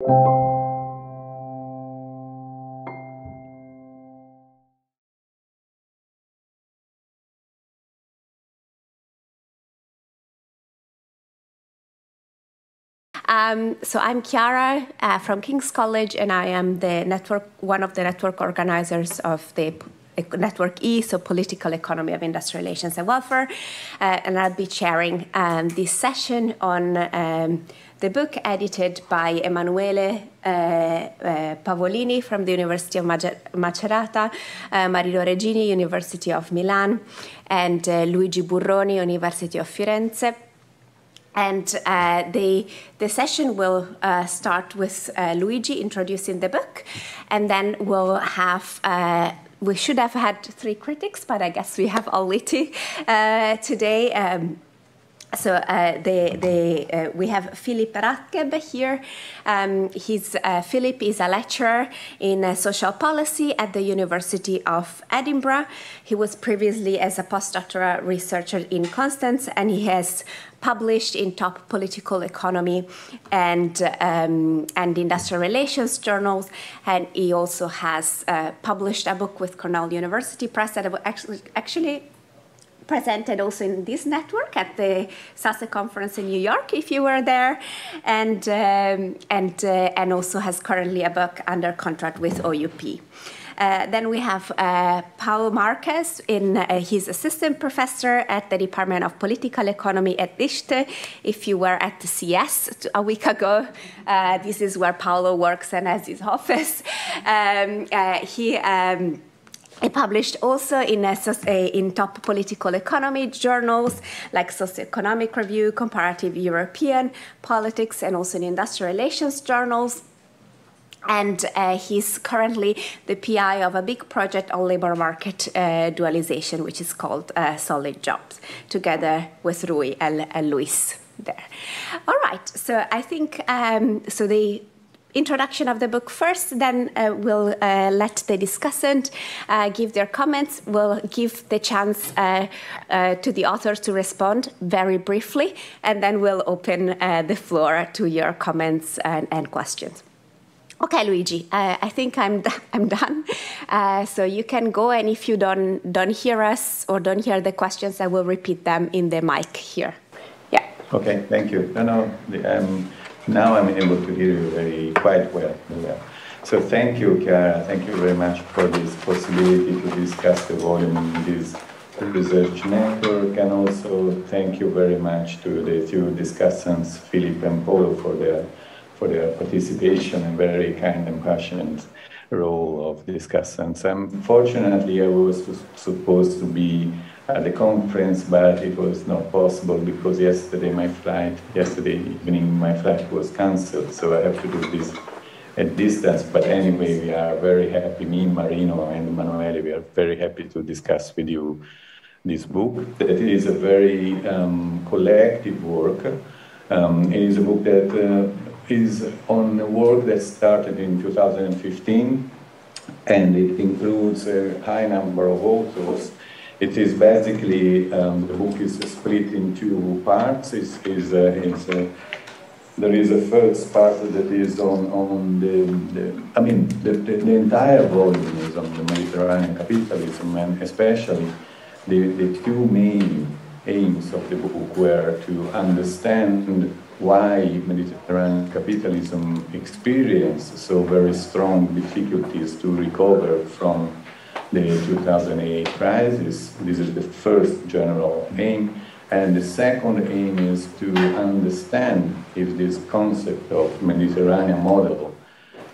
Um, so I'm Chiara uh, from King's College, and I am the network, one of the network organizers of the Network E, so Political Economy of Industrial Relations and Welfare. Uh, and I'll be chairing um, this session on um, the book edited by Emmanuele uh, uh, Pavolini from the University of Macerata, uh, Marino Regini, University of Milan, and Luigi Burroni, University of Firenze. And uh, the, the session will uh, start with uh, Luigi introducing the book, and then we'll have. We should have had three critics, but I guess we have only two today. Um, so uh, the, the, uh, we have Philip Rathgeb here. Um, he's, uh, Philip is a lecturer in uh, social policy at the University of Edinburgh. He was previously as a postdoctoral researcher in Constance, and he has published in top political economy and, um, and industrial relations journals. And he also has uh, published a book with Cornell University Press that actually, actually presented also in this network at the SASE conference in New York, if you were there, and um, and uh, and also has currently a book under contract with OUP. Uh, then we have uh, Paulo Marques, in uh, he's assistant professor at the Department of Political Economy at ISCTE. If you were at the CS a week ago, uh, this is where Paulo works and has his office. Um, uh, he. Um, I published also in, a, in top political economy journals like Socioeconomic Review, Comparative European Politics, and also in industrial relations journals. And uh, he's currently the PI of a big project on labor market uh, dualization, which is called uh, Solid Jobs, together with Rui and, and Luis there. All right, so I think um, so. The introduction of the book first, then uh, we'll uh, let the discussant uh, give their comments. We'll give the chance uh, uh, to the authors to respond very briefly, and then we'll open uh, the floor to your comments and, and questions. Okay, Luigi, I think I'm, I'm done. so you can go, and if you don't, don't hear us or don't hear the questions, I will repeat them in the mic here. Yeah. Okay, thank you. No, no, um, now I'm able to hear you very quite well. So thank you, Chiara. Thank you very much for this possibility to discuss the volume in this research network, and also thank you very much to the two discussants, Philip and Paul, for their for their participation and very kind and passionate role of discussants. Unfortunately, I was supposed to be at the conference, but it was not possible because yesterday my flight, yesterday evening my flight was cancelled, so I have to do this at distance. But anyway, we are very happy, me, Marino, and Emmanuele, we are very happy to discuss with you this book. That is a very um, collective work. Um, it is a book that uh, is on a work that started in 2015, and it includes a high number of authors it is basically, um, the book is split in two parts. It's, it's, uh, it's, uh, there is a first part that is on, on the, the I mean, the, the, the, entire volume is on the Mediterranean capitalism, and especially the, the two main aims of the book were to understand why Mediterranean capitalism experienced so very strong difficulties to recover from the 2008 crisis. This is the first general aim. And the second aim is to understand if this concept of Mediterranean model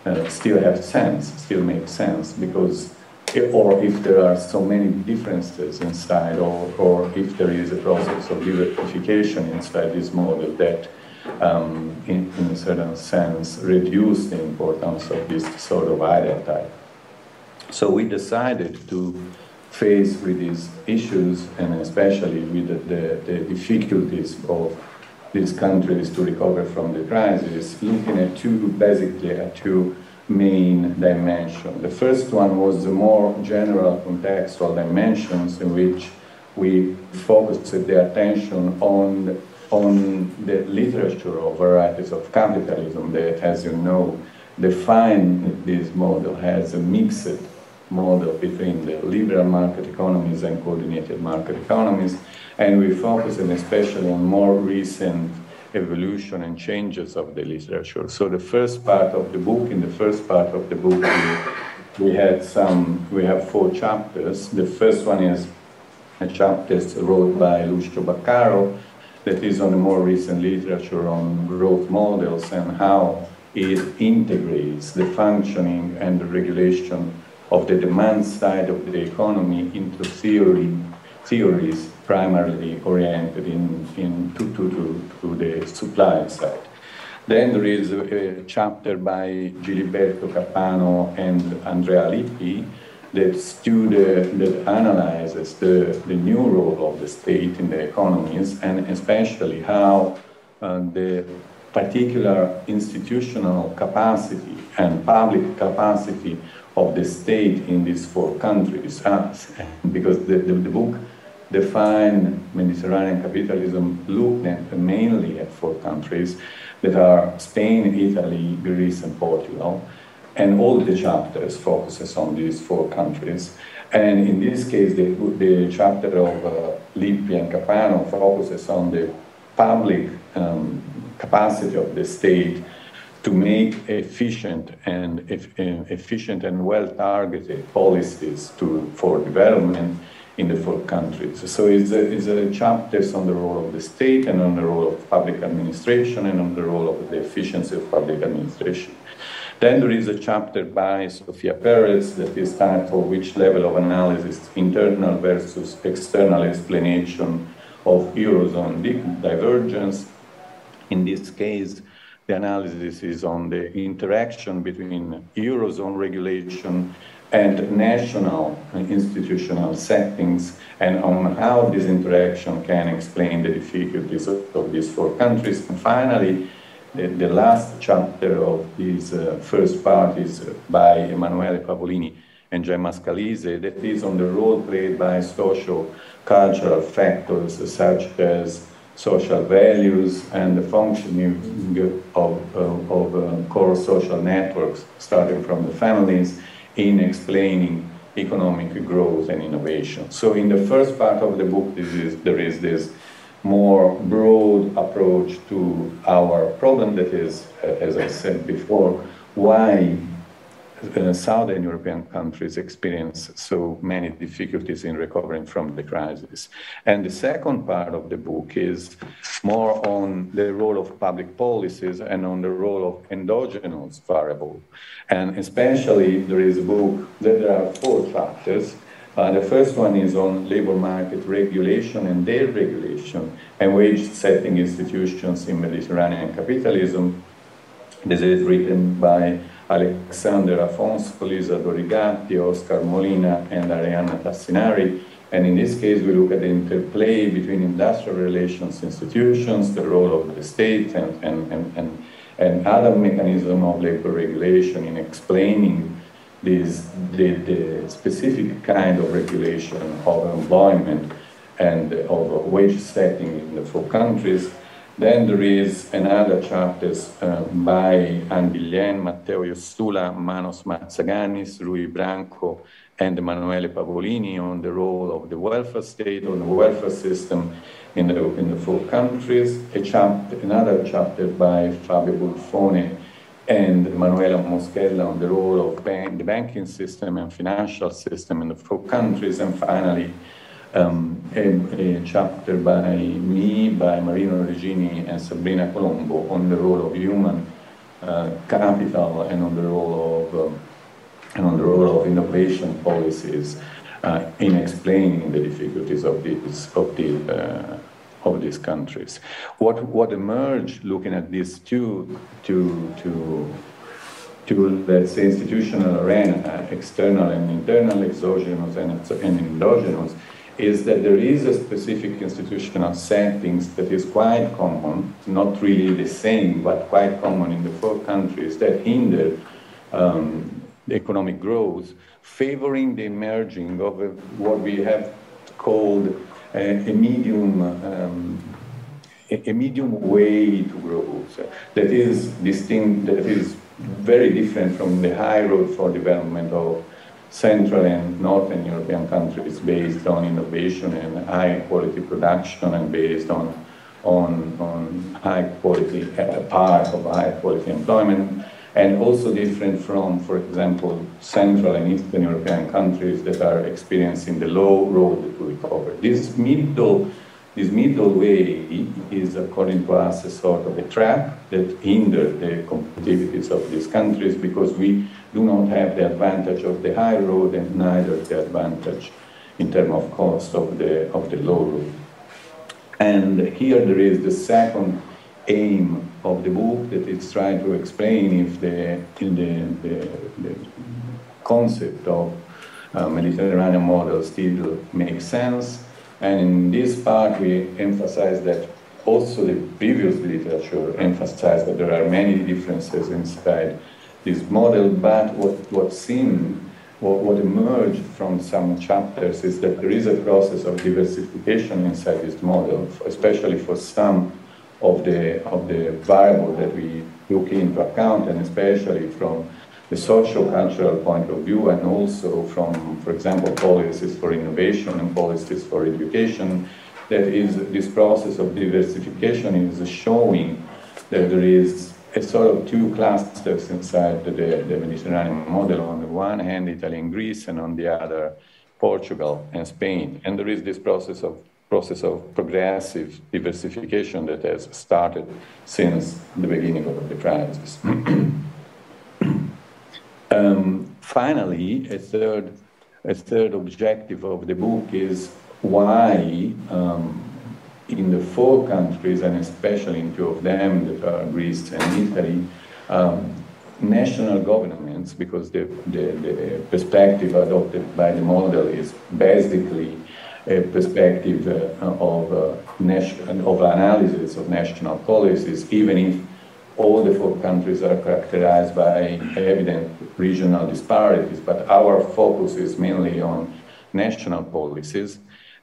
uh, still has sense, still makes sense, because if, or if there are so many differences inside, or, or if there is a process of diversification inside this model that, um, in, in a certain sense, reduce the importance of this sort of identity. So we decided to face with these issues and especially with the, the, the difficulties of these countries to recover from the crisis, looking at two, basically at two main dimensions. The first one was the more general contextual dimensions in which we focused the attention on, on the literature of varieties of capitalism that, as you know, define this model as a mixed model between the liberal market economies and coordinated market economies. And we focus especially on more recent evolution and changes of the literature. So the first part of the book, in the first part of the book, we, we had some, we have four chapters. The first one is a chapter wrote by Lucio Baccaro that is on the more recent literature on growth models and how it integrates the functioning and the regulation of the demand side of the economy into theory, theories primarily oriented in, in to, to, to, to the supply side. Then there is a, a chapter by Giliberto Capano and Andrea Lippi that student that analyzes the, the new role of the state in the economies and especially how uh, the particular institutional capacity and public capacity of the state in these four countries. Because the, the, the book defined Mediterranean capitalism looked at mainly at four countries that are Spain, Italy, Greece, and Portugal. And all the chapters focuses on these four countries. And in this case, the, the chapter of uh, Lippi and Capano focuses on the public um, capacity of the state to make efficient and eh, efficient and well-targeted policies to, for development in the four countries. So it's a, it's a on the role of the state and on the role of public administration and on the role of the efficiency of public administration. Then there is a chapter by Sofia Perez that is titled Which Level of Analysis, Internal versus External Explanation of Eurozone Divergence. In this case, the analysis is on the interaction between Eurozone regulation and national institutional settings and on how this interaction can explain the difficulties of, of these four countries. And finally, the, the last chapter of this uh, first part is by Emmanuele Pavolini and Gemma Scalise that is on the role played by social cultural factors such as social values and the functioning of, of, of uh, core social networks starting from the families in explaining economic growth and innovation. So in the first part of the book, is, there is this more broad approach to our problem that is, uh, as I said before, why uh, southern European countries experience so many difficulties in recovering from the crisis. And the second part of the book is more on the role of public policies and on the role of endogenous variable. And especially there is a book that there are four chapters. Uh, the first one is on labor market regulation and deregulation and wage setting institutions in Mediterranean capitalism. This is written by Alexander Afonso, Lisa Dorigatti, Oscar Molina, and Arianna Tassinari. And in this case, we look at the interplay between industrial relations institutions, the role of the state, and, and, and, and, and other mechanisms of labor regulation in explaining this, the, the specific kind of regulation of employment and of wage setting in the four countries. Then there is another chapter uh, by Anne Guillen, Matteo Jessoula, Manos Matsaganis, Rui Branco, and Emmanuele Pavolini on the role of the welfare state, on the welfare system in the, in the four countries. A another chapter by Fabio Bulfone and Manuela Moschella on the role of the banking system and financial system in the four countries. And finally, um, a, a, chapter by me, by Marino Regini and Sabrina Colombo on the role of human uh, capital and on the role of um, and on the role of innovation policies uh, in explaining the difficulties of these of the uh, of these countries. What what emerged looking at these two to to to let's say institutional arena, external and internal, exogenous and, and endogenous, is that there is a specific institutional settings that is quite common, not really the same, but quite common in the four countries that hinder um, economic growth, favoring the emerging of a, what we have called a, a medium um, a, a medium way to grow. So that is distinct, that is very different from the high road for development of Central and Northern European countries based on innovation and high quality production and based on, on, on high quality, part of high quality employment, and also different from, for example, Central and Eastern European countries that are experiencing the low road to recovery. This middle this middle way is, according to us, a sort of a trap that hinders the competitiveness of these countries because we do not have the advantage of the high road and neither the advantage in terms of cost of the, of the low road. And here there is the second aim of the book that it's trying to explain if the, the, the, the concept of uh, Mediterranean model still makes sense and in this part, we emphasize that also the previous literature emphasized that there are many differences inside this model, but what, what seemed, what, what emerged from some chapters is that there is a process of diversification inside this model, especially for some of the, of the variables that we took into account, and especially from the social cultural point of view and also from, for example, policies for innovation and policies for education, that is this process of diversification is showing that there is a sort of two clusters inside the, the Mediterranean model. On the one hand, Italy and Greece, and on the other, Portugal and Spain. And there is this process of process of progressive diversification that has started since the beginning of the crisis. Um, finally, a third, a third objective of the book is why, um, in the four countries, and especially in two of them, that are Greece and Italy, um, national governments, because the, the, the, perspective adopted by the model is basically a perspective uh, of, uh, of analysis of national policies, even if all the four countries are characterized by evident regional disparities, but our focus is mainly on national policies.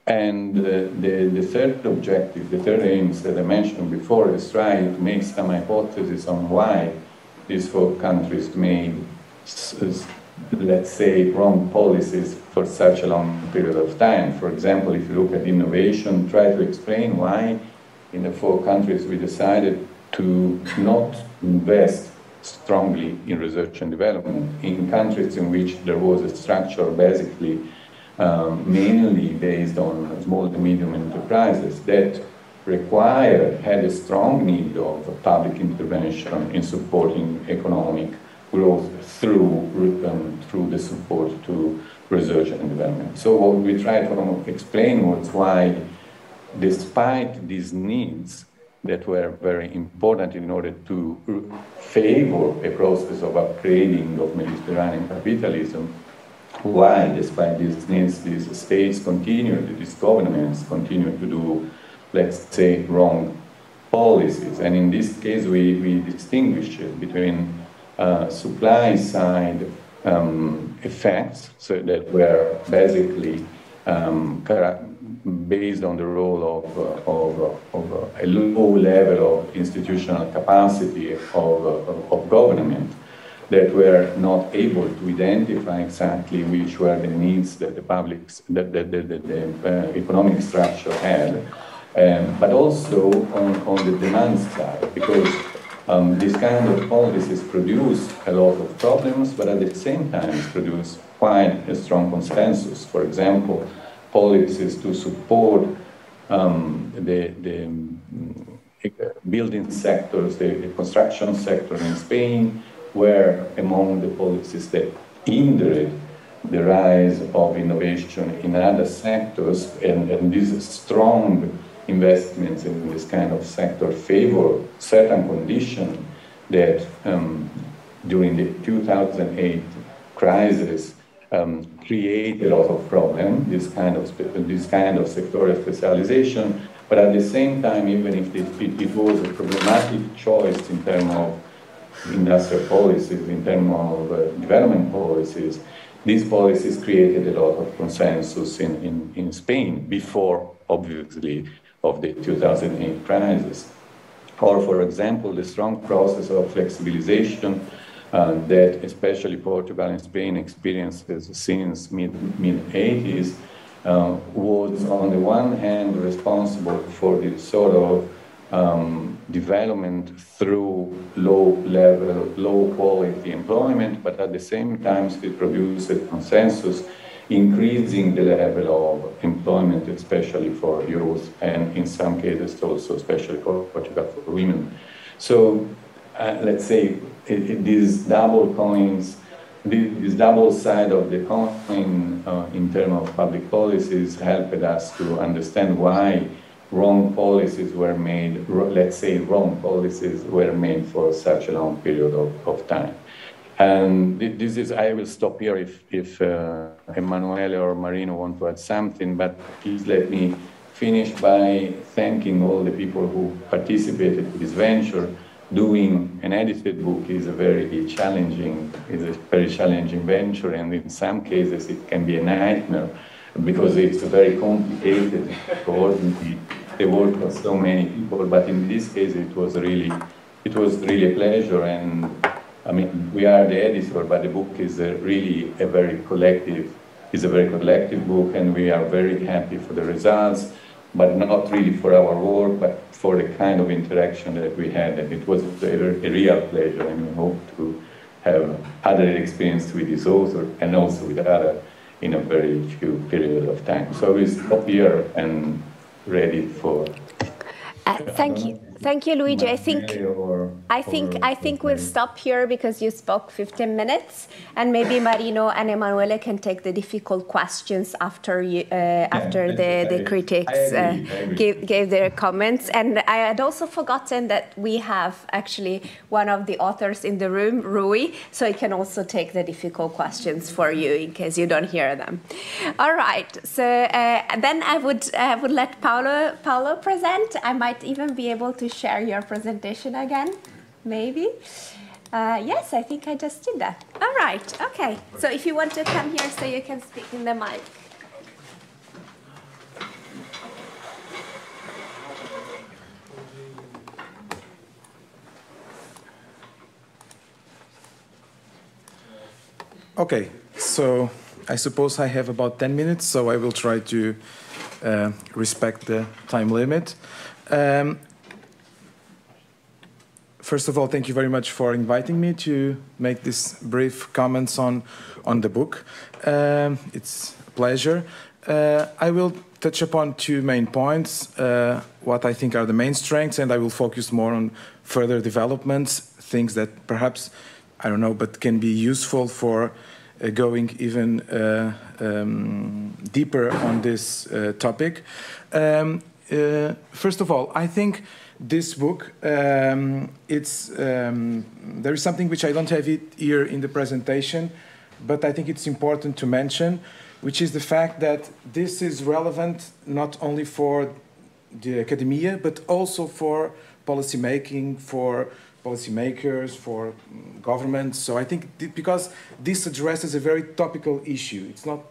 And uh, the, the third objective, the third aims that I mentioned before is trying to make some hypotheses on why these four countries made, let's say, wrong policies for such a long period of time. For example, if you look at innovation, try to explain why in the four countries we decided to not invest strongly in research and development in countries in which there was a structure basically um, mainly based on small to medium enterprises that required, had a strong need of public intervention in supporting economic growth through, um, through the support to research and development. So what we tried to explain was why, despite these needs, that were very important in order to favor a process of upgrading of Mediterranean capitalism. Why, despite these needs, these states continue, these governments continue to do, let's say, wrong policies. And in this case, we, we distinguish between uh, supply side um, effects, so that were basically um, based on the role of, uh, of, of a low level of institutional capacity of, of government that were not able to identify exactly which were the needs that the public, that, the uh, economic structure had, um, but also on, on the demand side, because um, this kind of policies produce a lot of problems, but at the same time produce quite a strong consensus. For example, policies to support um, the, the um, building sectors, the, construction sector in Spain, were among the policies that hindered the rise of innovation in other sectors, and, and these strong investments in this kind of sector favor certain conditions that um, during the 2008 crisis um, create a lot of problem, this kind of, this kind of sectorial specialization, but at the same time, even if it, it was a problematic choice in terms of industrial policies, in terms of uh, development policies, these policies created a lot of consensus in, in, in Spain before, obviously, of the 2008 crisis. Or, for example, the strong process of flexibilization uh, that especially Portugal and Spain experiences since mid mid 80s uh, was on the one hand responsible for the sort of um, development through low level, low quality employment, but at the same time it produce a consensus increasing the level of employment, especially for youth, and in some cases also, especially for Portugal, for women. So uh, let's say it, it, these double coins, this double side of the coin uh, in terms of public policies helped us to understand why wrong policies were made, let's say wrong policies were made for such a long period of, of time. And this is, I will stop here if, if uh, Emmanuele or Marino want to add something, but please let me finish by thanking all the people who participated in this venture. Doing an edited book is a very challenging, is a very challenging venture, and in some cases it can be a nightmare because it's a very complicated to coordinate the work of so many people. But in this case, it was really, it was really a pleasure and I mean, we are the editor, but the book is a really a very collective, is a very collective book, and we are very happy for the results, but not really for our work, but for the kind of interaction that we had, and it was a, a real pleasure, and we hope to have other experience with this author and also with other in a very few period of time. So we stop here and ready for. Uh, thank you. Thank you, Luigi. I think I think I think we'll stop here because you spoke 15 minutes, and maybe Marino and Emmanuele can take the difficult questions after you uh, after the the critics uh, gave, gave their comments. And I had also forgotten that we have actually one of the authors in the room, Rui, so he can also take the difficult questions for you in case you don't hear them. All right. So uh, then I would I would let Paolo Paolo present. I might even be able to share your presentation again? Maybe? Uh, yes, I think I just did that. All right, okay. So if you want to come here so you can speak in the mic. Okay, so I suppose I have about 10 minutes, so I will try to uh, respect the time limit. Um, First of all, thank you very much for inviting me to make these brief comments on, on the book. Um, it's a pleasure. Uh, I will touch upon two main points, uh, what I think are the main strengths, and I will focus more on further developments, things that perhaps, I don't know, but can be useful for uh, going even uh, um, deeper on this uh, topic. Um, first of all, I think this book, um, it's, um, there is something which I don't have it here in the presentation, but I think it's important to mention, which is the fact that this is relevant not only for the academia, but also for policymaking, for policymakers, for governments. So I think th because this addresses a very topical issue. It's not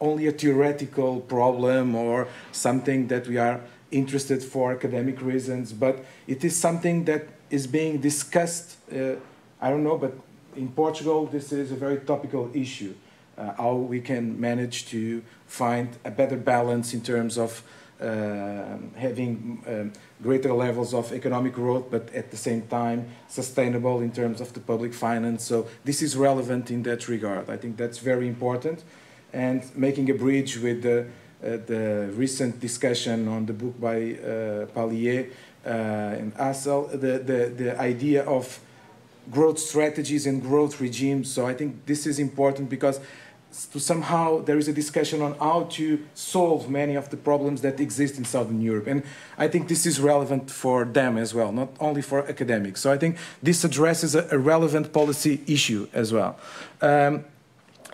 only a theoretical problem or something that we are interested for academic reasons, but it is something that is being discussed, uh, I don't know, but in Portugal, this is a very topical issue. Uh, how we can manage to find a better balance in terms of uh, having um, greater levels of economic growth, but at the same time sustainable in terms of the public finance. So this is relevant in that regard. I think that's very important. And making a bridge with the the recent discussion on the book by uh, Palier uh, and Hassel, the, the, the idea of growth strategies and growth regimes. So I think this is important because to somehow there is a discussion on how to solve many of the problems that exist in Southern Europe. And I think this is relevant for them as well, not only for academics. So I think this addresses a, relevant policy issue as well. Um,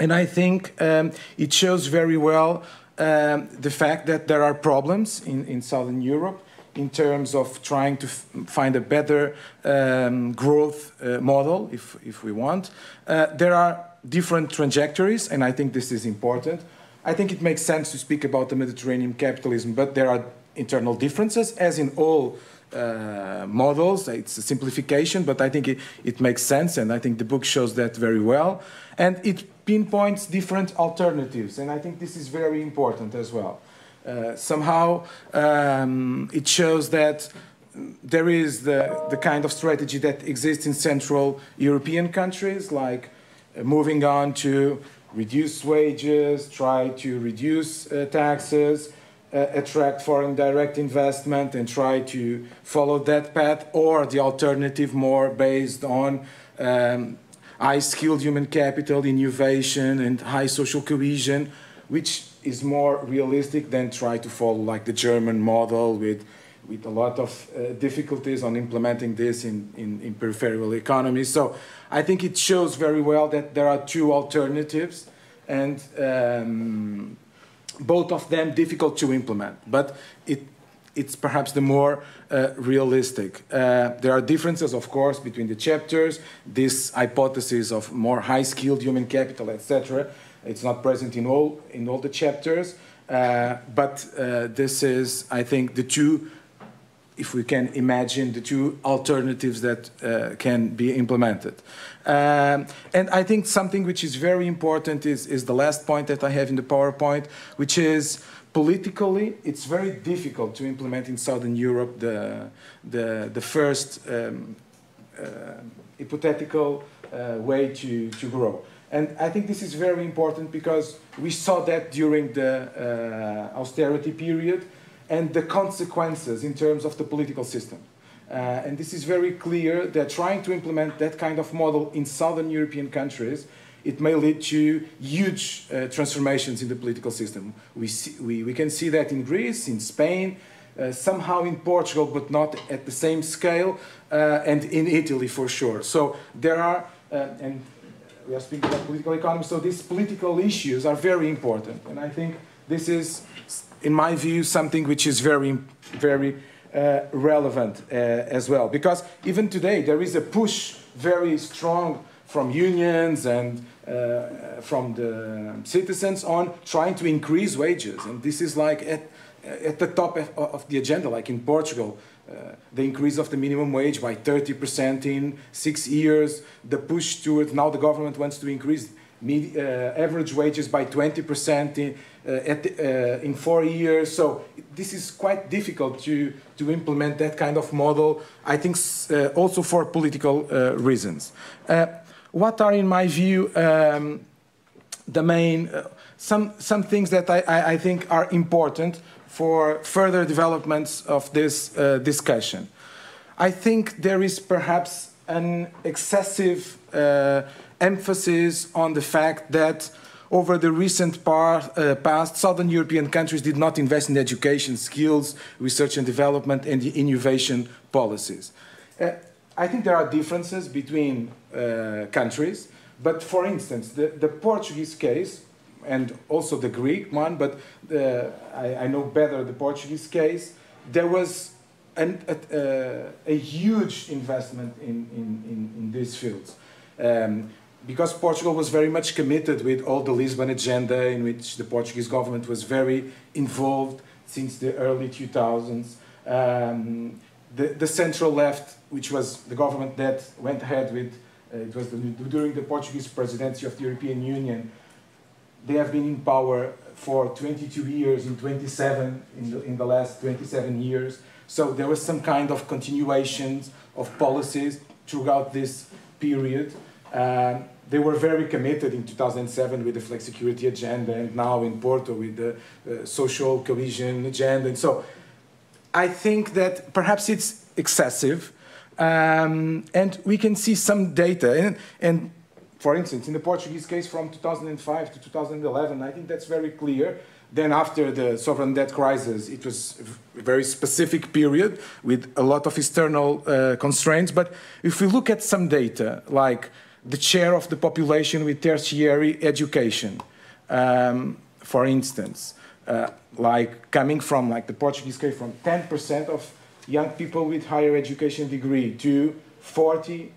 and I think um, it shows very well um, the fact that there are problems in, in Southern Europe in terms of trying to find a better um, growth uh, model, if, if we want. Uh, there are different trajectories, and I think this is important. I think it makes sense to speak about the Mediterranean capitalism, but there are internal differences, as in all uh, models. It's a simplification, but I think it, it makes sense, and I think the book shows that very well. And it pinpoints different alternatives, and I think this is very important as well. Uh, somehow, um, it shows that there is the, the kind of strategy that exists in Central European countries, like uh, moving on to reduce wages, try to reduce uh, taxes, uh, attract foreign direct investment and try to follow that path, or the alternative more based on um, high skilled human capital, innovation, and high social cohesion, which is more realistic than try to follow like the German model with with a lot of uh, difficulties on implementing this in, in, in, peripheral economies. So I think it shows very well that there are two alternatives and um, both of them difficult to implement, but it, it's perhaps the more uh, realistic. Uh, there are differences, of course, between the chapters. This hypothesis of more high-skilled human capital, etc., it's not present in all in all the chapters. Uh, but uh, this is, I think, the two if we can imagine the two alternatives that uh, can be implemented. Um, and I think something which is very important is, is the last point that I have in the PowerPoint, which is politically, it's very difficult to implement in Southern Europe the, the, the first um, uh, hypothetical uh, way to, to grow. And I think this is very important because we saw that during the uh, austerity period and the consequences in terms of the political system. Uh, and this is very clear that trying to implement that kind of model in southern European countries, it may lead to huge uh, transformations in the political system. We, see, we, we can see that in Greece, in Spain, uh, somehow in Portugal, but not at the same scale, uh, and in Italy for sure. So there are, uh, and we are speaking about political economy, so these political issues are very important. And I think this is in my view, something which is very, very uh, relevant uh, as well. Because even today, there is a push very strong from unions and uh, from the citizens on trying to increase wages. And this is like at, at the top of, of the agenda, like in Portugal. Uh, the increase of the minimum wage by 30% in six years, the push towards now the government wants to increase uh, average wages by 20% in, uh, the, uh, in four years. So this is quite difficult to, to implement that kind of model, I think uh, also for political reasons. What are, in my view, um, the main, some, some things that I, I, think are important for further developments of this uh, discussion. I think there is perhaps an excessive uh, emphasis on the fact that over the recent par, uh, past, southern European countries did not invest in education, skills, research and development, and innovation policies. Uh, I think there are differences between uh, countries, but for instance, the, the, Portuguese case, and also the Greek one, but uh, I, I, know better the Portuguese case, there was an, a, a, huge investment in, in, in, in these fields. Um, because Portugal was very much committed with all the Lisbon agenda, in which the Portuguese government was very involved since the early 2000s. Um, the, the central left, which was the government that went ahead with, uh, it was the, during the Portuguese presidency of the European Union, they have been in power for 22 years, in 27, in the, in the last 27 years. So there was some kind of continuations of policies throughout this period. Um, they were very committed in 2007 with the flexicurity agenda and now in Porto with the uh, social cohesion agenda. And so I think that perhaps it's excessive. Um, and we can see some data. And, and for instance, in the Portuguese case from 2005 to 2011, I think that's very clear. Then after the sovereign debt crisis, it was a very specific period with a lot of external uh, constraints. But if we look at some data, like the share of the population with tertiary education. Um, for instance, uh, like coming from like the Portuguese case from 10% of young people with higher education degree to 42%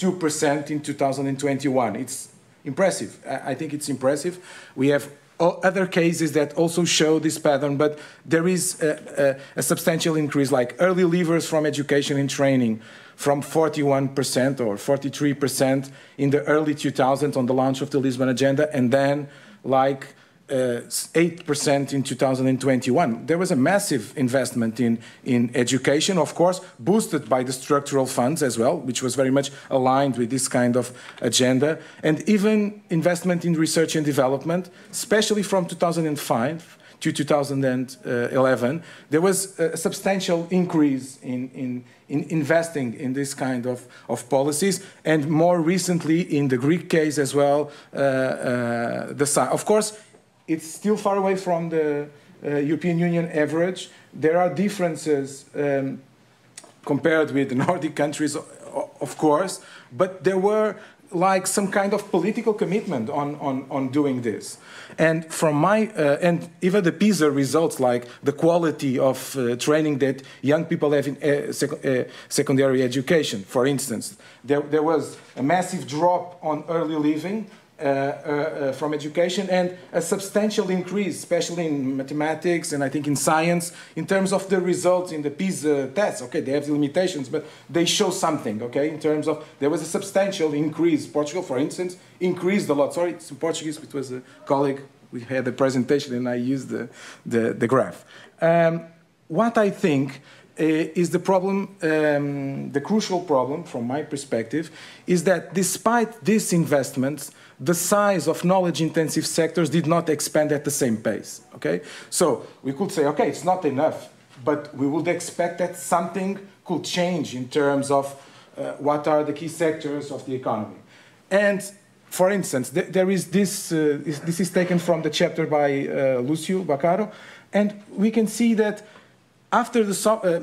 uh, in 2021. It's impressive. I think it's impressive. We have other cases that also show this pattern, but there is a, a, a, substantial increase, like early leavers from education and training, from 41% or 43% in the early 2000s on the launch of the Lisbon Agenda, and then like 8% uh, in 2021. There was a massive investment in, in education, of course, boosted by the structural funds as well, which was very much aligned with this kind of agenda, and even investment in research and development, especially from 2005 to 2011. There was a substantial increase in, in, in investing in this kind of, of policies, and more recently in the Greek case as well, uh, uh, the, of course, it's still far away from the uh, European Union average. There are differences um, compared with the Nordic countries, of course, but there were like some kind of political commitment on, on, on doing this. And from my, uh, and even the PISA results, like the quality of uh, training that young people have in uh, sec uh, secondary education, for instance, there, there was a massive drop on early leaving, from education and a substantial increase, especially in mathematics and I think in science, in terms of the results in the PISA tests. Okay, they have the limitations, but they show something, okay, in terms of there was a substantial increase. Portugal, for instance, increased a lot. Sorry, it's in Portuguese, it was a colleague. We had a presentation and I used the, the, the graph. Um, what I think uh, is the problem, um, the crucial problem from my perspective, is that despite these investments, the size of knowledge-intensive sectors did not expand at the same pace. Okay, so we could say, okay, it's not enough, but we would expect that something could change in terms of uh, what are the key sectors of the economy. And for instance, th there is this, uh, this is taken from the chapter by uh, Lucio Baccaro, and we can see that after the, uh,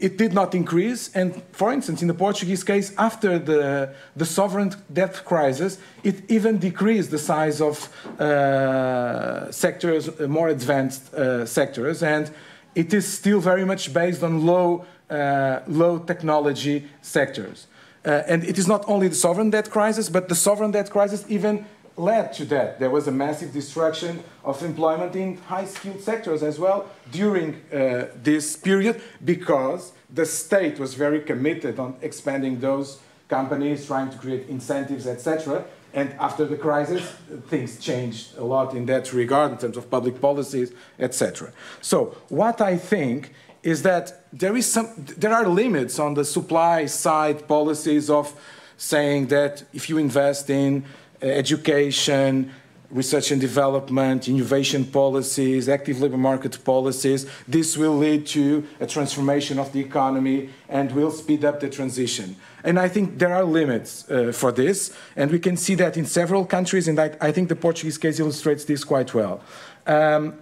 it did not increase. And for instance, in the Portuguese case, after the, the sovereign debt crisis, it even decreased the size of uh, sectors, uh, more advanced uh, sectors. And it is still very much based on low, uh, low technology sectors. Uh, and it is not only the sovereign debt crisis, but the sovereign debt crisis even led to that. There was a massive destruction of employment in high skilled sectors as well during uh, this period because the state was very committed on expanding those companies, trying to create incentives, etc. And after the crisis, things changed a lot in that regard in terms of public policies, etc. So, what I think is that there, is some, there are limits on the supply side policies of saying that if you invest in education, research and development, innovation policies, active labor market policies. This will lead to a transformation of the economy and will speed up the transition. And I think there are limits uh, for this, and we can see that in several countries, and I, I think the Portuguese case illustrates this quite well. Um,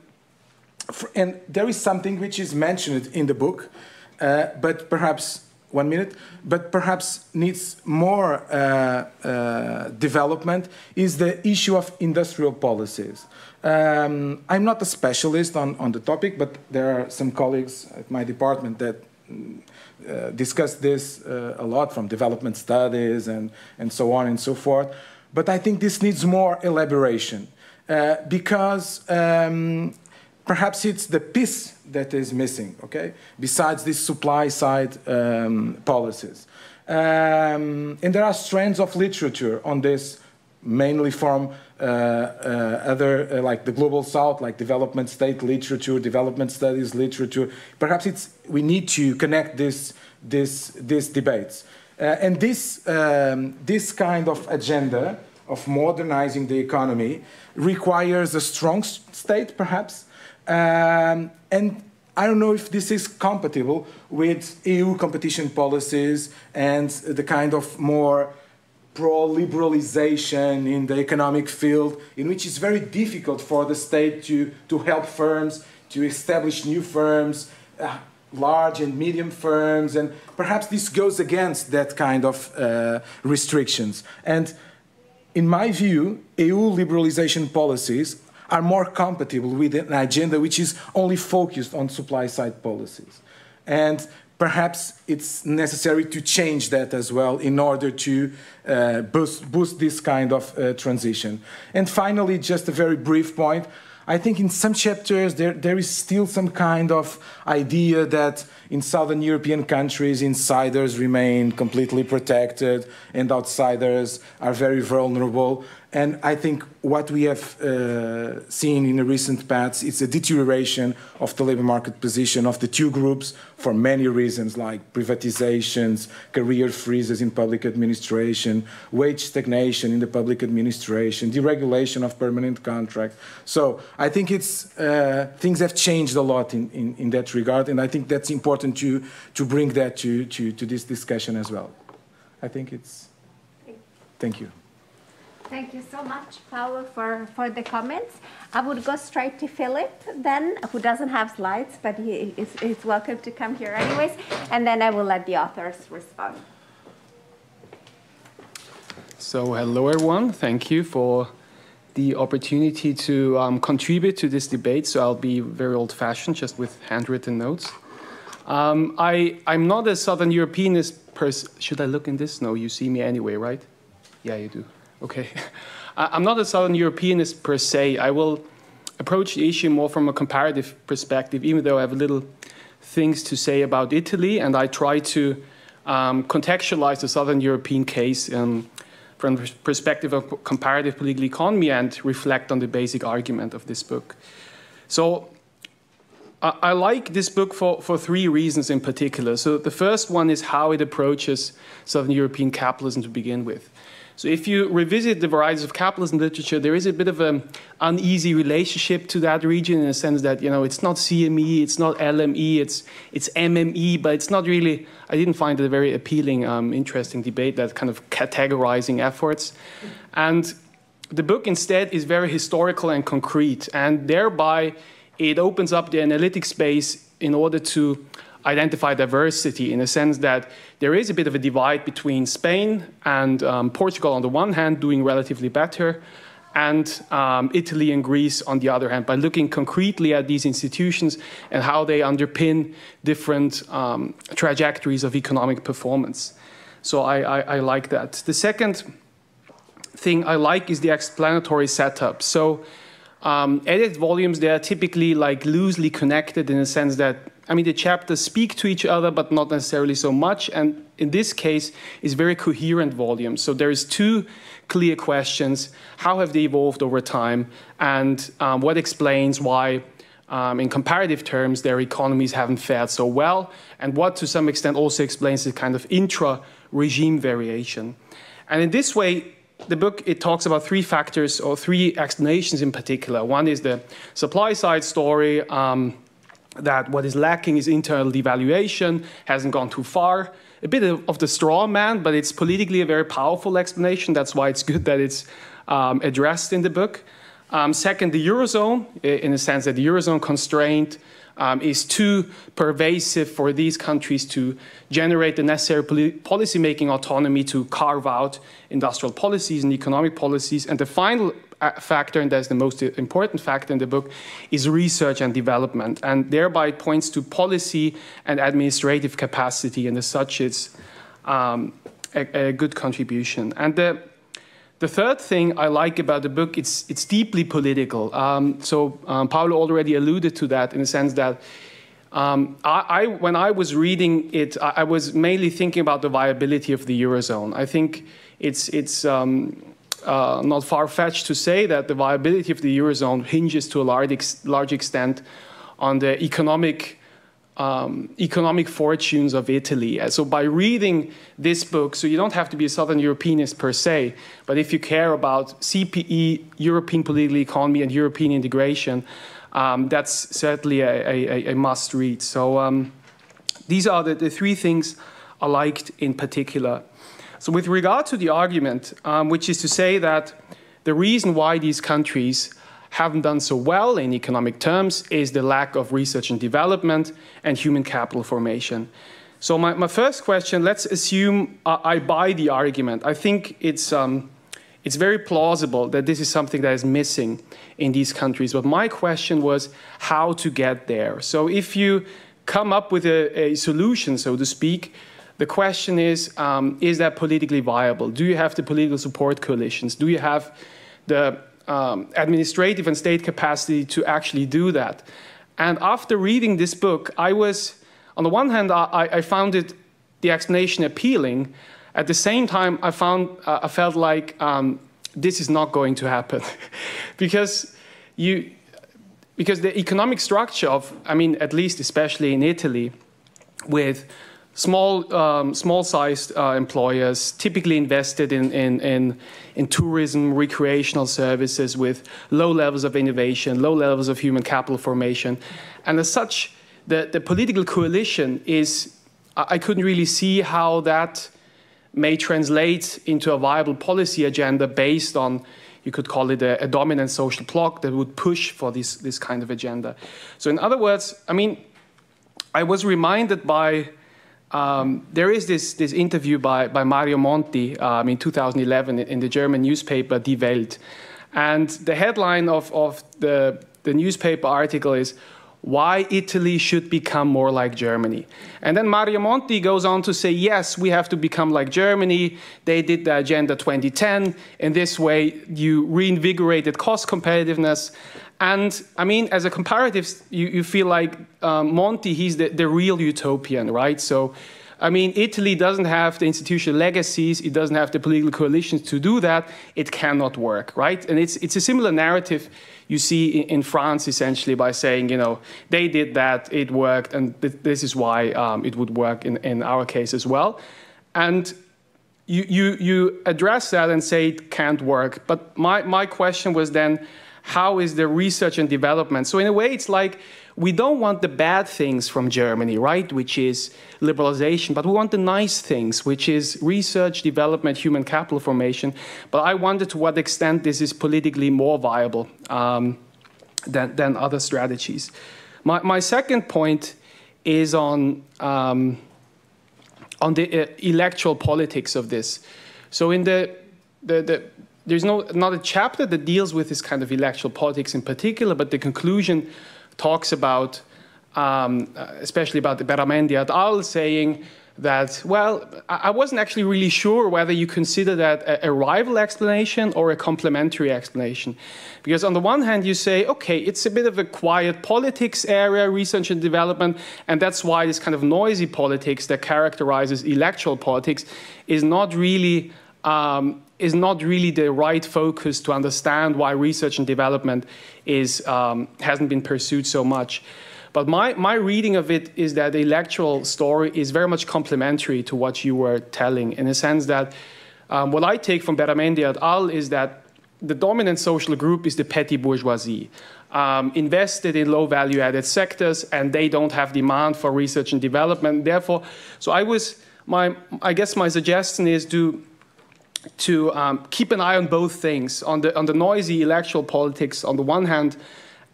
for, and there is something which is mentioned in the book, uh, but perhaps one minute, but perhaps needs more uh, uh, development is the issue of industrial policies. Um, I'm not a specialist on, on the topic, but there are some colleagues at my department that uh, discuss this uh, a lot from development studies and, and so on and so forth. But I think this needs more elaboration uh, because um, perhaps it's the piece that is missing, okay, besides these supply side um, policies. Um, and there are strands of literature on this, mainly from uh, uh, other, uh, like the Global South, like development state literature, development studies literature. Perhaps it's, we need to connect this, this, these debates. Uh, and this, um, this kind of agenda of modernizing the economy requires a strong state, perhaps, um, and I don't know if this is compatible with EU competition policies and the kind of more pro-liberalization in the economic field, in which it's very difficult for the state to, to help firms, to establish new firms, uh, large and medium firms, and perhaps this goes against that kind of uh, restrictions. And in my view, EU liberalization policies are more compatible with an agenda which is only focused on supply side policies. And perhaps it's necessary to change that as well in order to uh, boost, boost this kind of uh, transition. And finally, just a very brief point. I think in some chapters there, there is still some kind of idea that in southern European countries insiders remain completely protected and outsiders are very vulnerable. And I think what we have uh, seen in the recent past is a deterioration of the labor market position of the two groups for many reasons, like privatizations, career freezes in public administration, wage stagnation in the public administration, deregulation of permanent contract. So I think it's, uh, things have changed a lot in, in, in, that regard, and I think that's important to, to bring that to, to, to this discussion as well. I think it's, thank you. Thank you so much, Paulo, for, for the comments. I would go straight to Philip then, who doesn't have slides, but he is, is welcome to come here anyways, and then I will let the authors respond. So hello everyone, thank you for the opportunity to um, contribute to this debate. So I'll be very old-fashioned, just with handwritten notes. Um, I, I'm not a Southern Europeanist person. Should I look in this? No, you see me anyway, right? Yeah, you do. Okay. I'm not a Southern Europeanist per se. I will approach the issue more from a comparative perspective, even though I have little things to say about Italy, and I try to um, contextualize the Southern European case um, from the perspective of comparative political economy and reflect on the basic argument of this book. So I, I like this book for, for three reasons in particular. So the first one is how it approaches Southern European capitalism to begin with. So if you revisit the varieties of capitalism literature, there is a bit of an uneasy relationship to that region in the sense that, you know, it's not CME, it's not LME, it's, it's MME, but it's not really, I didn't find it a very appealing, um, interesting debate, that kind of categorizing efforts. And the book instead is very historical and concrete, and thereby it opens up the analytic space in order to identify diversity in the sense that there is a bit of a divide between Spain and um, Portugal on the one hand doing relatively better and um, Italy and Greece on the other hand by looking concretely at these institutions and how they underpin different um, trajectories of economic performance. So I, I, I like that. The second thing I like is the explanatory setup. So um, edit volumes, they are typically like loosely connected in the sense that I mean, the chapters speak to each other, but not necessarily so much. And in this case, it's very coherent volume. So there is two clear questions: How have they evolved over time, and um, what explains why? Um, in comparative terms, their economies haven't fared so well, and what to some extent also explains the kind of intra-regime variation. And in this way, the book it talks about three factors or three explanations in particular. One is the supply side story. Um, that what is lacking is internal devaluation, hasn't gone too far. A bit of the straw man, but it's politically a very powerful explanation. That's why it's good that it's um, addressed in the book. Um, second, the Eurozone, in the sense that the Eurozone constraint um, is too pervasive for these countries to generate the necessary policy-making autonomy to carve out industrial policies and economic policies. And the final factor, and that's the most important factor in the book, is research and development. And thereby it points to policy and administrative capacity, and as such, it's um, a, a, good contribution. And the, the third thing I like about the book, it's, it's deeply political. Um, so um, Paulo already alluded to that in the sense that um, I, I, when I was reading it, I, I, was mainly thinking about the viability of the Eurozone. I think it's, it's um, uh, not far-fetched to say that the viability of the Eurozone hinges to a large, ex large extent on the economic um, economic fortunes of Italy. So by reading this book, so you don't have to be a Southern Europeanist per se, but if you care about CPE, European political economy, and European integration, um, that's certainly a, a, a must read. So um, these are the, the three things I liked in particular. So with regard to the argument, um, which is to say that the reason why these countries haven't done so well in economic terms is the lack of research and development and human capital formation. So my, my first question, let's assume I, buy the argument. I think it's, um, it's very plausible that this is something that is missing in these countries. But my question was how to get there. So if you come up with a, a solution, so to speak, the question is, um, is that politically viable? Do you have the political support coalitions? Do you have the um, administrative and state capacity to actually do that? And after reading this book, I was, on the one hand, I, I found it, the explanation appealing. At the same time, I found, uh, I felt like um, this is not going to happen. because you, because the economic structure of, I mean, at least especially in Italy, with small, um, small-sized uh, employers, typically invested in, in, in, in, tourism, recreational services with low levels of innovation, low levels of human capital formation. And as such, the, the political coalition is, I couldn't really see how that may translate into a viable policy agenda based on you could call it a, a, dominant social bloc that would push for this, this kind of agenda. So in other words, I mean, I was reminded by um, there is this, this interview by, by Mario Monti um, in 2011 in the German newspaper Die Welt. And the headline of, of the, the newspaper article is why Italy should become more like Germany. And then Mario Monti goes on to say, yes, we have to become like Germany. They did the Agenda 2010. In this way, you reinvigorated cost competitiveness. And I mean, as a comparative, you, you feel like um, Monti, he's the, the real utopian, right? So, I mean, Italy doesn't have the institutional legacies, it doesn't have the political coalitions to do that, it cannot work, right? And it's, it's a similar narrative you see in, in France, essentially, by saying, you know, they did that, it worked, and th this is why um, it would work in, in our case as well. And you, you, you address that and say it can't work. But my, my question was then, how is the research and development? So in a way, it's like we don't want the bad things from Germany, right, which is liberalization, but we want the nice things, which is research, development, human capital formation. But I wonder to what extent this is politically more viable um, than, than other strategies. My, my second point is on, um, on the uh, electoral politics of this. So in the, the, the there's no, not a chapter that deals with this kind of electoral politics in particular, but the conclusion talks about, um, uh, especially about the Beramendi et al. saying that, well, I wasn't actually really sure whether you consider that a, a, rival explanation or a complementary explanation. Because on the one hand, you say, okay, it's a bit of a quiet politics area, research and development, and that's why this kind of noisy politics that characterizes electoral politics is not really um, is not really the right focus to understand why research and development is, um, hasn't been pursued so much. But my, my reading of it is that the electoral story is very much complementary to what you were telling, in the sense that um, what I take from Beramendi et al. is that the dominant social group is the petty bourgeoisie, um, invested in low value added sectors, and they don't have demand for research and development. Therefore, so I was, my, I guess my suggestion is to to um, keep an eye on both things, on the, on the noisy electoral politics on the one hand,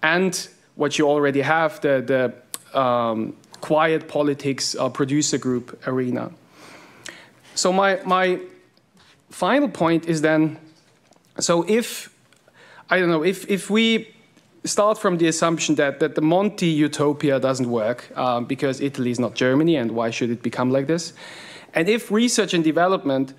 and what you already have, the, the um, quiet politics uh, producer group arena. So my, my final point is then, so if, I don't know, if, if we start from the assumption that, that the Monti utopia doesn't work um, because Italy is not Germany and why should it become like this? And if research and development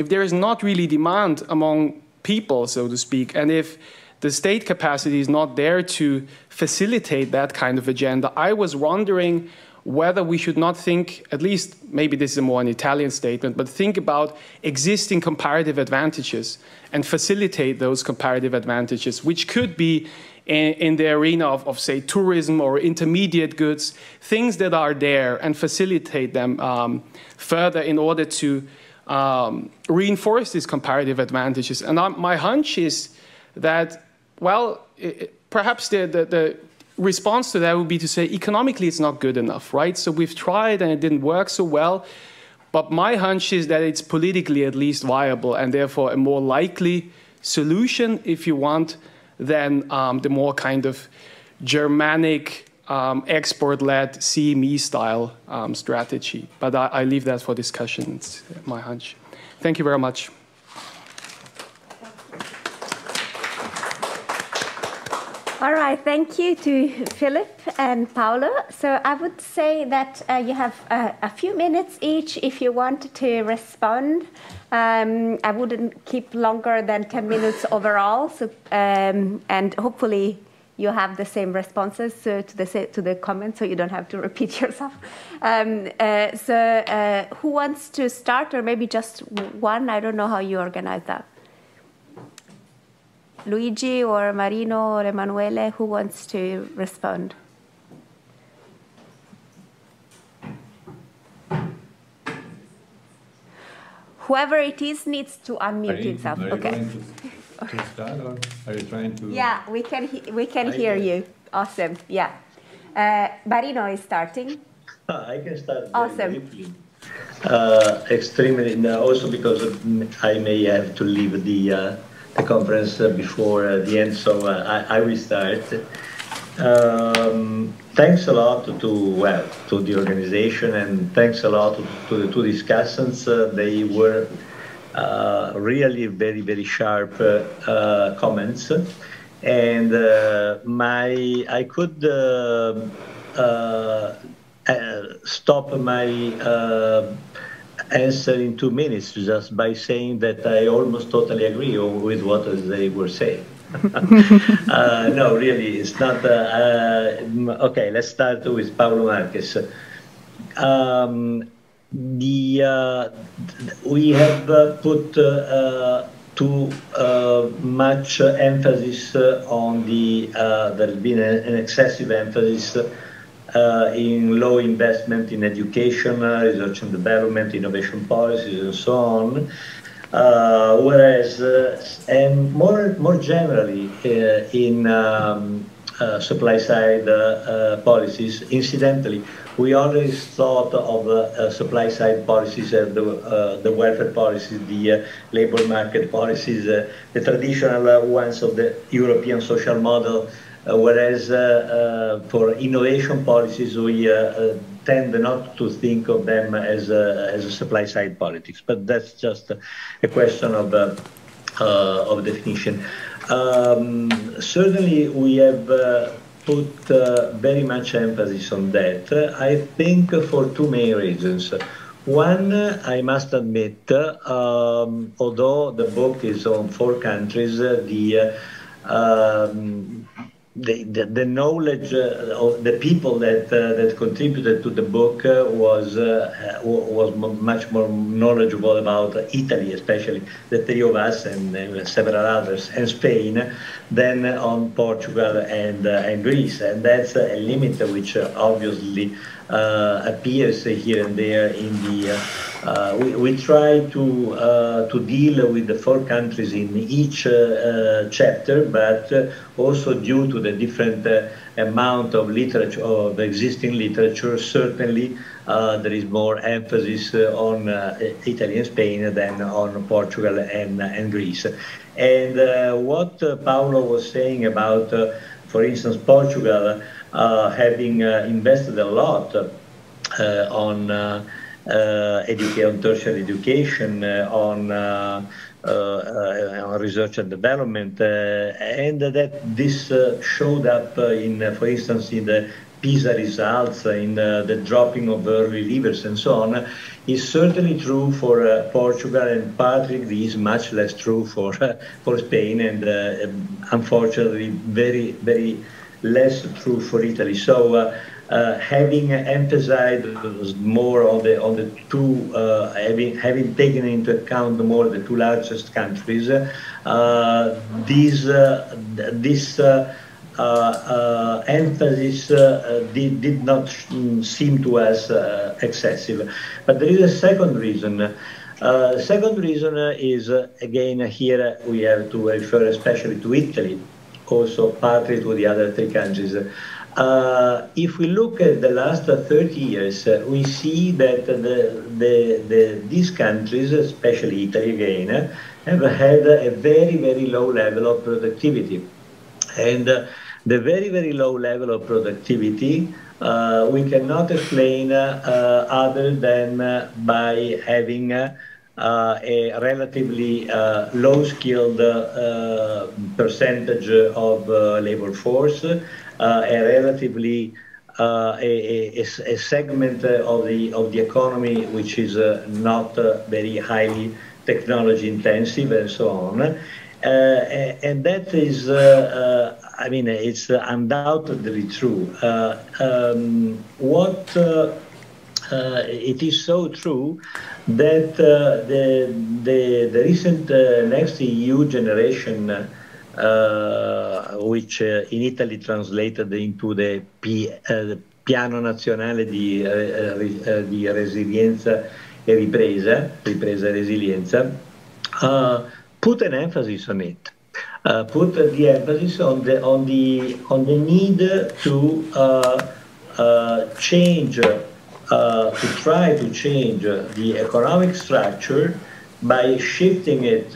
if there is not really demand among people, so to speak, and if the state capacity is not there to facilitate that kind of agenda, I was wondering whether we should not think, at least maybe this is more an Italian statement, but think about existing comparative advantages and facilitate those comparative advantages, which could be in, in the arena of, of, say, tourism or intermediate goods, things that are there and facilitate them um, further in order to um, reinforce these comparative advantages. And I'm, my hunch is that, well, it, perhaps the, the, the, response to that would be to say economically it's not good enough, right? So we've tried and it didn't work so well. But my hunch is that it's politically at least viable and therefore a more likely solution, if you want, than um, the more kind of Germanic um, export-led CME style um, strategy. But I, I, leave that for discussion. It's my hunch. Thank you very much. All right, thank you to Philip and Paolo. So I would say that uh, you have uh, a few minutes each if you want to respond. Um, I wouldn't keep longer than 10 minutes overall, so, um, and hopefully you have the same responses to, to, the, to the comments so you don't have to repeat yourself. Um, uh, so uh, who wants to start or maybe just one? I don't know how you organize that. Luigi or Marino or Emmanuele, who wants to respond? Whoever it is needs to unmute himself. Okay. To, to start, or are you trying to? Yeah, we can we can hear you. Awesome. Yeah. Uh, Marino is starting. I can start. Awesome. Uh, extremely. Also because I may have to leave the. Uh, the conference uh, before uh, the end, so uh, I, I, will start. Um, thanks a lot to well to the organization and thanks a lot to, to the two discussants. they were really very very sharp comments and uh, my I could uh, uh, stop my answer in two minutes just by saying that I almost totally agree with what they were saying. uh, no, really, it's not. Uh, uh, okay, let's start with Paulo Marques. Um, the uh, we have uh, put uh, too much emphasis on the. there's been an excessive emphasis uh, in low investment in education, uh, research and development, innovation policies, and so on. Uh, whereas, uh, and more more generally, uh, in um, uh, supply side policies, incidentally, we always thought of uh, uh, supply side policies as the, uh, the welfare policies, the labor market policies, the traditional ones of the European social model uh, whereas uh, uh, for innovation policies, we tend not to think of them as as supply side politics. But that's just a question of, of definition. Um, certainly, we have put uh, very much emphasis on that. I think for two main reasons. One, I must admit, um, although the book is on four countries, the um, the, the, the, knowledge uh, of the people that uh, that contributed to the book uh, was was much more knowledgeable about Italy, especially the three of us and uh, several others, and Spain, than on Portugal and and Greece, and that's a limit which obviously appears here and there in the uh, we, we, try to uh, to deal with the four countries in each uh, uh chapter, but uh, also due to the different uh, amount of literature of existing literature, certainly there is more emphasis on Italy and Spain than on Portugal and, and Greece. And what Paolo was saying about, for instance, Portugal having invested a lot on uh, on tertiary education, uh, on uh, on research and development, and that this showed up in, for instance, in the PISA results, in the, dropping of early leavers and so on, is certainly true for uh, Portugal and partly Greece, much less true for uh, for Spain, and uh, unfortunately very very less true for Italy. So uh, having emphasized more on the on the two, uh, having having taken into account more the two largest countries, uh, these this. Uh, emphasis uh, did, did not seem to us uh, excessive. But there is a second reason. The second reason is, again, here we have to refer especially to Italy, also partly to the other three countries. Uh, if we look at the last 30 years, uh, we see that the, the, the, these countries, especially Italy again, have had a very, very low level of productivity. And uh, the very, very low level of productivity uh, we cannot explain uh, other than by having uh, a relatively uh, low-skilled uh, percentage of labor force, a relatively uh, a, a, a, segment of the of the economy which is uh, not uh, very highly technology intensive and so on, and that is, I mean, it's undoubtedly true. Um, what it is so true that uh, the, the, the recent uh, next EU generation, uh, which uh, in Italy translated into the P, uh, Piano Nazionale di, uh, di, Resilienza e Ripresa, Ripresa e Resilienza, put an emphasis on it. put the emphasis on the on the on the need to change uh, to try to change the economic structure by shifting it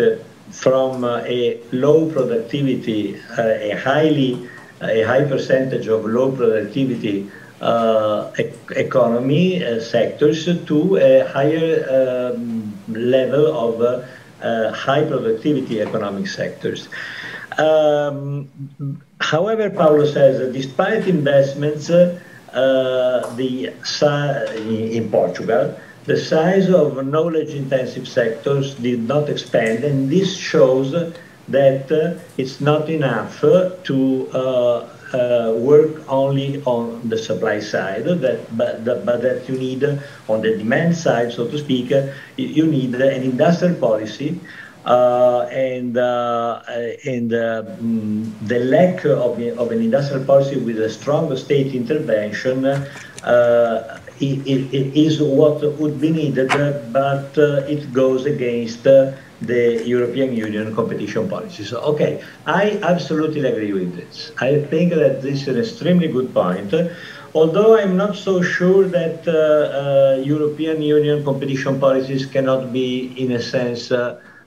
from uh, a low productivity, uh, a highly, a high percentage of low productivity uh, economy sectors to a higher um, level of high productivity economic sectors. Um, however, Paulo says that despite investments, uh, the in Portugal, the size of knowledge-intensive sectors did not expand, and this shows that uh, it's not enough to uh, uh, work only on the supply side, that, but, but that you need, on the demand side, so to speak, you need an industrial policy uh, and uh, and uh, mm, the lack of, of an industrial policy with a strong state intervention uh, it, it is what would be needed, but uh, it goes against uh, the European Union competition policy. So, okay, I absolutely agree with this. I think that this is an extremely good point. Although I'm not so sure that European Union competition policies cannot be, in a sense,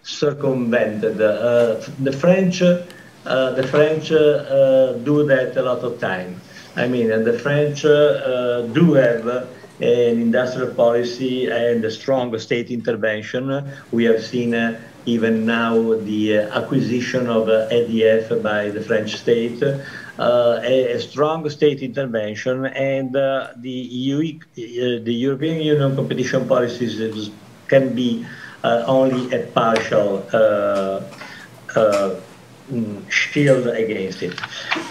circumvented. Uh, the French, uh, the French uh, do that a lot of time. I mean, the French do have an industrial policy and a strong state intervention. We have seen uh, even now the uh, acquisition of uh, EDF by the French state, a, a, strong state intervention, and the, EU, the European Union competition policies can be uh, only a partial uh, uh, shield against it.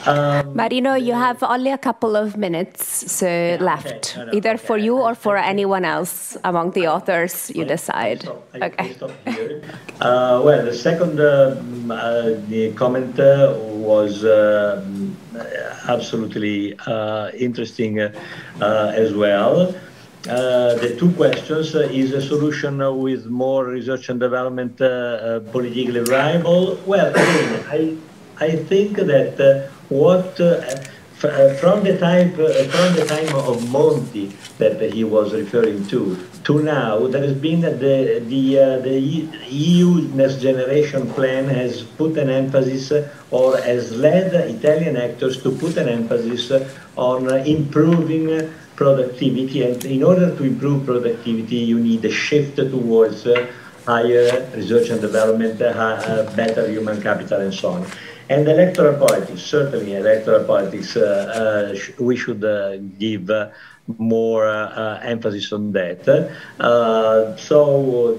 Um, Marino, you have only a couple of minutes so yeah, left, okay. no, no, either okay. for you or for anyone else among the authors. You decide. I okay. uh, well, the second uh, uh, the comment was absolutely interesting as well. Uh, the two questions uh, is a solution uh, with more research and development uh, uh, politically viable? Well, I, I think that what from the time from the time of Monti that he was referring to to now, there has been the the the EU Next Generation plan has put an emphasis or has led Italian actors to put an emphasis on improving productivity. And in order to improve productivity, you need a shift towards uh, higher research and development, uh, uh, better human capital, and so on. And electoral politics, certainly electoral politics, uh, uh, sh we should uh, give more emphasis on that. so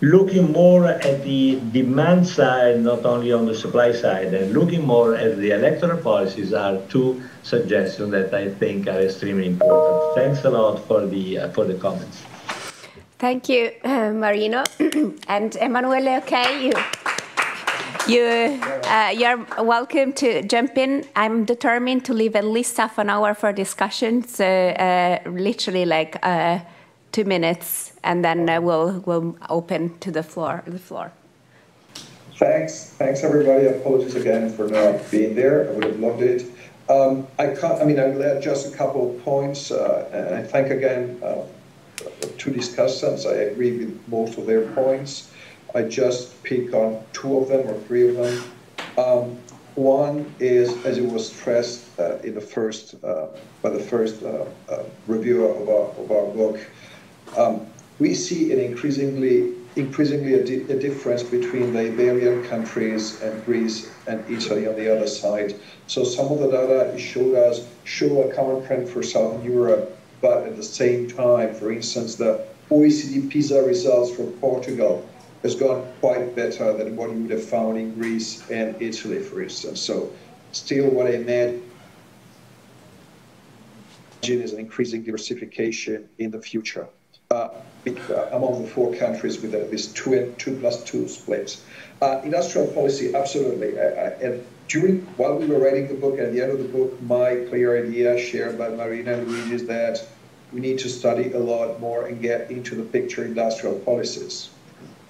looking more at the demand side, not only on the supply side, and looking more at the electoral policies are two suggestions that I think are extremely important. Thanks a lot for the, uh, for the comments. Thank you, uh, Marino. and Emmanuele, okay, you, you, uh, you're welcome to jump in. I'm determined to leave at least half an hour for discussion, so uh, literally like uh, two minutes, and then uh, we'll we'll open to the floor. The floor. Thanks, thanks everybody. Apologies again for not being there. I would have loved it. Um, I can't. I mean, I will add just a couple of points, uh, and I thank again uh, two discussants. I agree with most of their points. I just pick on two of them or three of them. Um, one is, as it was stressed uh, in the first, uh, by the first uh, uh, review of our, of our book, um, we see an increasingly increasingly a, di a, difference between the Iberian countries and Greece and Italy on the other side. So some of the data showed us show a common trend for Southern Europe, but at the same time, for instance, the OECD PISA results for Portugal has gone quite better than what you would have found in Greece and Italy, for instance. So still what I meant is an increasing diversification in the future uh, among the four countries with this two and two plus two. Uh, industrial policy, absolutely. And during while we were writing the book, at the end of the book, my clear idea shared by Marina and Luigi is that we need to study a lot more and get into the picture industrial policies.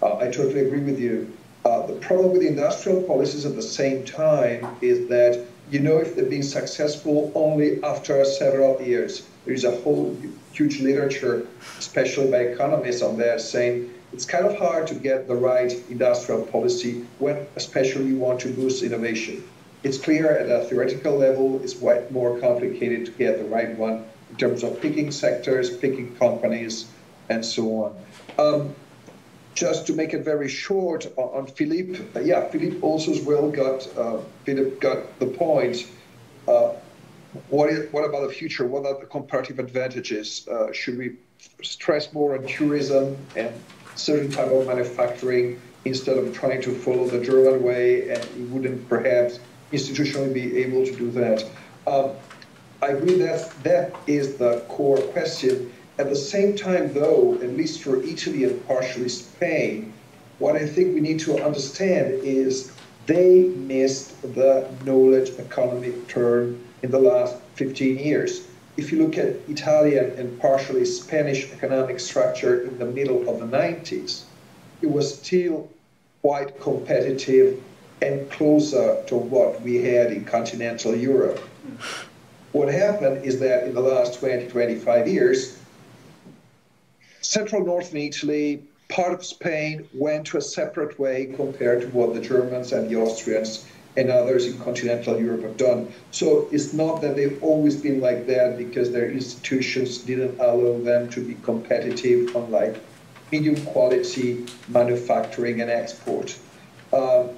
Uh, I totally agree with you. Uh, the problem with industrial policies at the same time is that you know if they've been successful only after several years. There is a whole huge literature, especially by economists on there, saying it's kind of hard to get the right industrial policy when especially you want to boost innovation. It's clear at a theoretical level, it's quite more complicated to get the right one in terms of picking sectors, picking companies, and so on. Um, just to make it very short on Philippe, yeah, Philippe also as well got uh, Philippe got the point. Uh, what, is, what about the future? What are the comparative advantages? Uh, should we stress more on tourism and certain type of manufacturing instead of trying to follow the German way and we wouldn't perhaps institutionally be able to do that? Um, I agree that that is the core question. At the same time, though, at least for Italy and partially Spain, what I think we need to understand is they missed the knowledge economy turn in the last 15 years. If you look at Italian and partially Spanish economic structure in the middle of the 90s, it was still quite competitive and closer to what we had in continental Europe. What happened is that in the last 20, 25 years, central northern Italy, part of Spain went to a separate way compared to what the Germans and the Austrians and others in continental Europe have done. So it's not that they've always been like that because their institutions didn't allow them to be competitive on like medium quality manufacturing and export. Uh,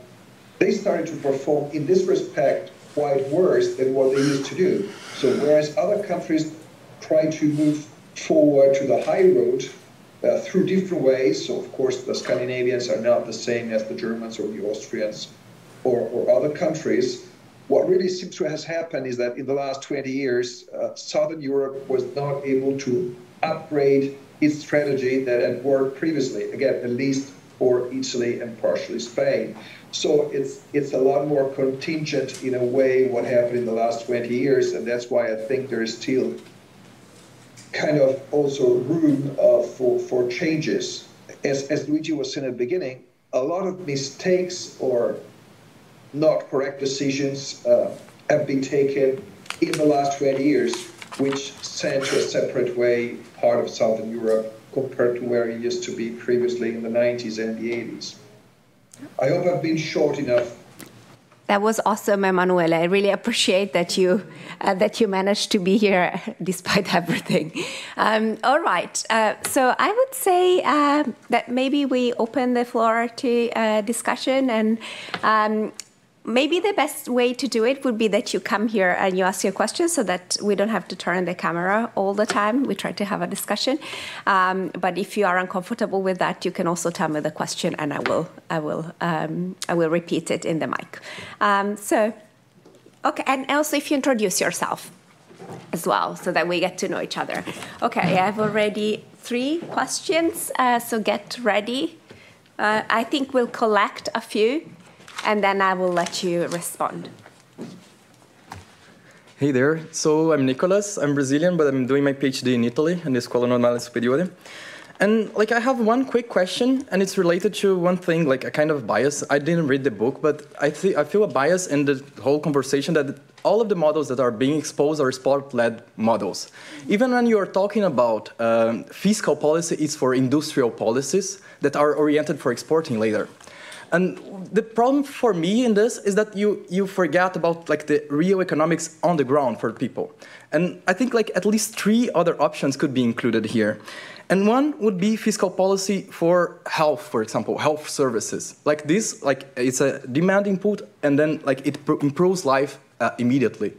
they started to perform in this respect quite worse than what they used to do. So whereas other countries try to move forward to the high road uh, through different ways, so of course the Scandinavians are not the same as the Germans or the Austrians or, or other countries, what really seems to have happened is that in the last 20 years, uh, Southern Europe was not able to upgrade its strategy that had worked previously, again, at least for Italy and partially Spain. So it's, it's a lot more contingent in a way what happened in the last 20 years, and that's why I think there is still kind of also room uh, for, for changes. As, as Luigi was saying at the beginning, a lot of mistakes or not correct decisions uh, have been taken in the last 20 years, which sent to a separate way part of Southern Europe compared to where it used to be previously in the 90s and the 80s. I hope I've been short enough. That was awesome, Emmanuele. I really appreciate that you uh, that you managed to be here despite everything. Um, all right, uh, so I would say uh, that maybe we open the floor to uh, discussion and. Um, maybe the best way to do it would be that you come here and you ask your questions so that we don't have to turn the camera all the time. We try to have a discussion. Um, but if you are uncomfortable with that, you can also tell me the question and I will, I will, um, I will repeat it in the mic. Um, so, okay, and also if you introduce yourself as well so that we get to know each other. Okay, I have already three questions, uh, so get ready. Uh, I think we'll collect a few and then I will let you respond. Hey there. So I'm Nicolas. I'm Brazilian, but I'm doing my PhD in Italy in the Scuola Normale Superiore. And like I have one quick question, and it's related to one thing, like a kind of bias. I didn't read the book, but I, I feel a bias in the whole conversation that all of the models that are being exposed are export-led models. Even when you are talking about um, fiscal policy, it's for industrial policies that are oriented for exporting later. And the problem for me in this is that you, you forget about like the real economics on the ground for people. And I think like at least three other options could be included here. And one would be fiscal policy for health, for example, health services. Like this, like it's a demand input, and then like it improves life uh, immediately.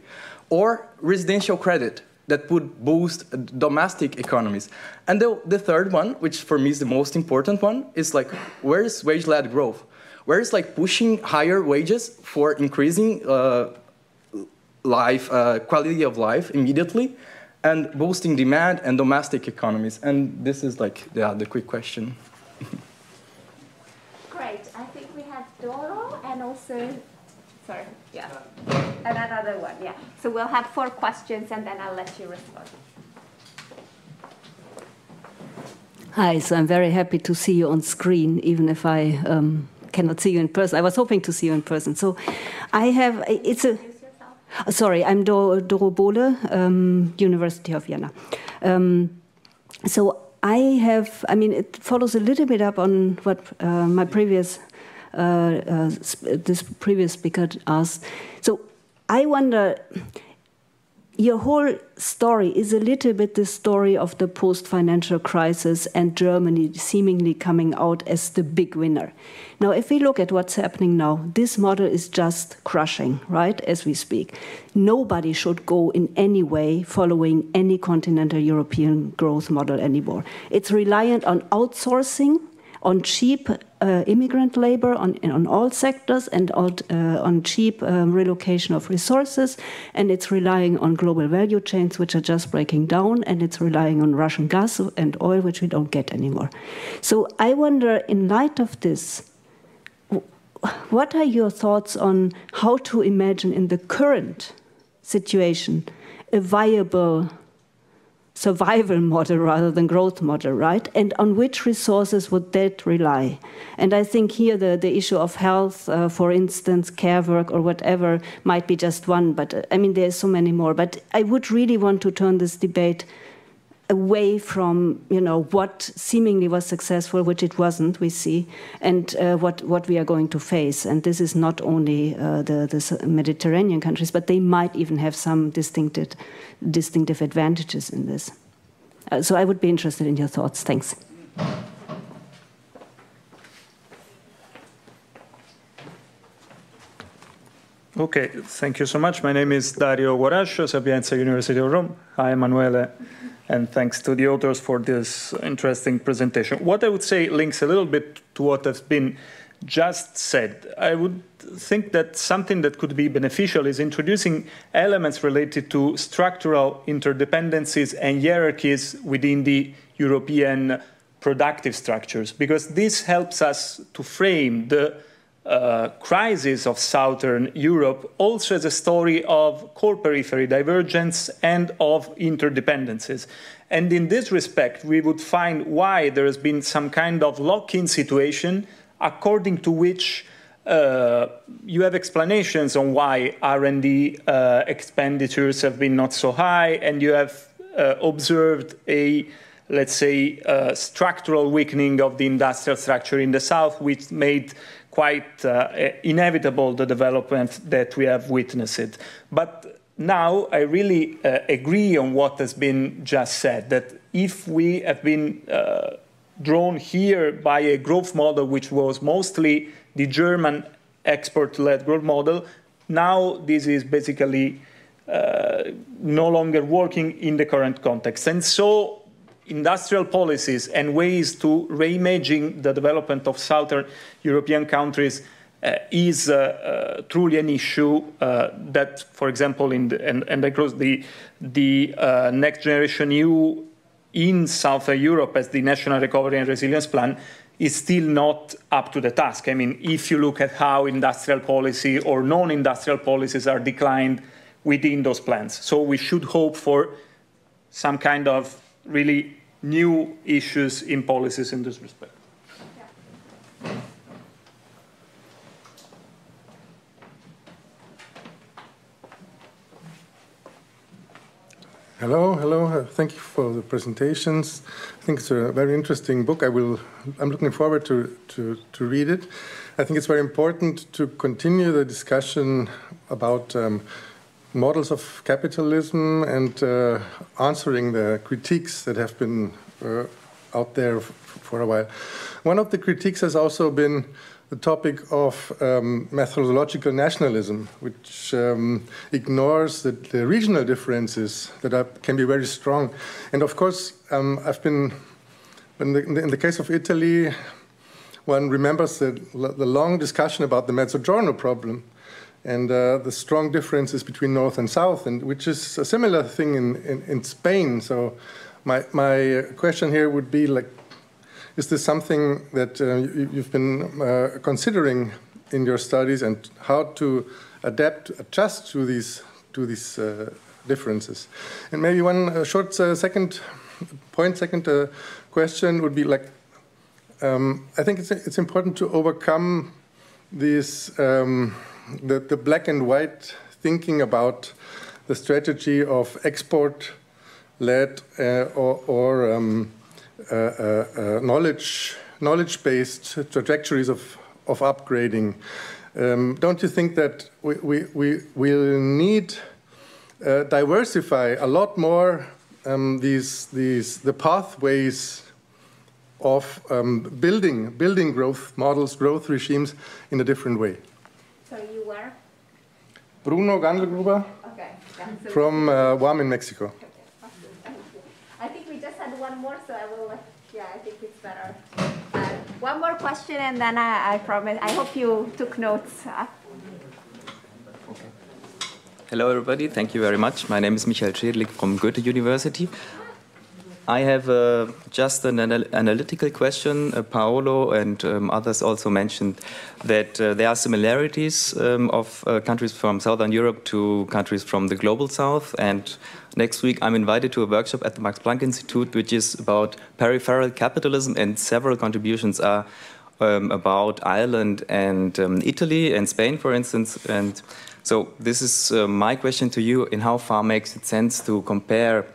Or residential credit that would boost domestic economies. And the, the third one, which for me is the most important one, is like where is wage-led growth? Where is like pushing higher wages for increasing uh, life, uh, quality of life immediately, and boosting demand and domestic economies. And this is like yeah, the quick question. Great. I think we have Doro and also, sorry, yeah, and another one, yeah. So we'll have four questions and then I'll let you respond. Hi, so I'm very happy to see you on screen, even if I um, cannot see you in person. I was hoping to see you in person. So I have, it's a, sorry, I'm Doro, Doro Bohle, um, University of Vienna. Um, so I have, I mean, it follows a little bit up on what uh, my previous, uh, uh, this previous speaker asked. So I wonder, your whole story is a little bit the story of the post financial crisis and Germany seemingly coming out as the big winner. Now, if we look at what's happening now, this model is just crushing, right, as we speak. Nobody should go in any way following any continental European growth model anymore. It's reliant on outsourcing on cheap uh, immigrant labor on, on all sectors and on, uh, on cheap um, relocation of resources. And it's relying on global value chains, which are just breaking down. And it's relying on Russian gas and oil, which we don't get anymore. So I wonder, in light of this, what are your thoughts on how to imagine in the current situation a viable survival model rather than growth model, right? And on which resources would that rely? And I think here the, the issue of health, uh, for instance, care work or whatever, might be just one. But uh, I mean, there's so many more. But I would really want to turn this debate away from you know what seemingly was successful, which it wasn't. We see, and uh, what what we are going to face. And this is not only uh, the, the Mediterranean countries, but they might even have some distinctive distinctive advantages in this. Uh, so I would be interested in your thoughts. Thanks. Okay, thank you so much. My name is Dario Guarascio, Sapienza University of Rome. Hi, Emmanuele and thanks to the authors for this interesting presentation. What I would say links a little bit to what has been just said. I would think that something that could be beneficial is introducing elements related to structural interdependencies and hierarchies within the European productive structures, because this helps us to frame the uh, crisis of Southern Europe also as a story of core periphery divergence and of interdependencies. And in this respect, we would find why there has been some kind of lock-in situation according to which uh, you have explanations on why R&D uh, expenditures have been not so high, and you have uh, observed a, let's say, uh, structural weakening of the industrial structure in the South, which made quite uh, inevitable the development that we have witnessed. But now I really uh, agree on what has been just said, that if we have been uh, drawn here by a growth model which was mostly the German export-led growth model, now this is basically uh, no longer working in the current context. And so industrial policies and ways to reimaging the development of southern European countries uh, is uh, uh, truly an issue uh, that, for example, in the, and, and across the, the uh, Next Generation EU in Southern Europe as the National Recovery and Resilience Plan is still not up to the task. I mean, if you look at how industrial policy or non-industrial policies are declined within those plans. So we should hope for some kind of really new issues in policies in this respect. Hello, hello. Uh, thank you for the presentations. I think it's a very interesting book. I will. I'm looking forward to to, to read it. I think it's very important to continue the discussion about um, models of capitalism and uh, answering the critiques that have been uh, out there for a while. One of the critiques has also been the topic of um, methodological nationalism, which um, ignores the, the, regional differences that are, can be very strong. And of course, um, I've been, in the, in the, case of Italy, one remembers the, the long discussion about the Mezzogiorno problem and uh, the strong differences between North and South, and which is a similar thing in, in, in Spain. So my, my question here would be like, is this something that uh, you, have been uh, considering in your studies and how to adapt, adjust to these, to these uh, differences? And maybe one uh, short uh, second point, second question would be like, um, I think it's, it's important to overcome these um, the, the black and white thinking about the strategy of export led uh, or, or um, uh, uh, uh, knowledge knowledge-based trajectories of, of upgrading. Um, don't you think that we, we, we will need uh, diversify a lot more um, these, these, the pathways of um, building, building growth models, growth regimes in a different way? So you were? Bruno Gandlgruber okay. from uh, WAM in Mexico Okay. Awesome. I think we just had one more, so I will, yeah, I think it's better. Uh, one more question, and then I, I, promise, I hope you took notes. Uh. Hello, everybody. Thank you very much. My name is Michael Schädlich from Goethe University. I have uh, just an anal analytical question. Uh, Paolo and um, others also mentioned that uh, there are similarities um, of uh, countries from Southern Europe to countries from the global South. And next week, I'm invited to a workshop at the Max Planck Institute, which is about peripheral capitalism, and several contributions are um, about Ireland and um, Italy and Spain, for instance. And so, this is uh, my question to you: In how far makes it sense to compare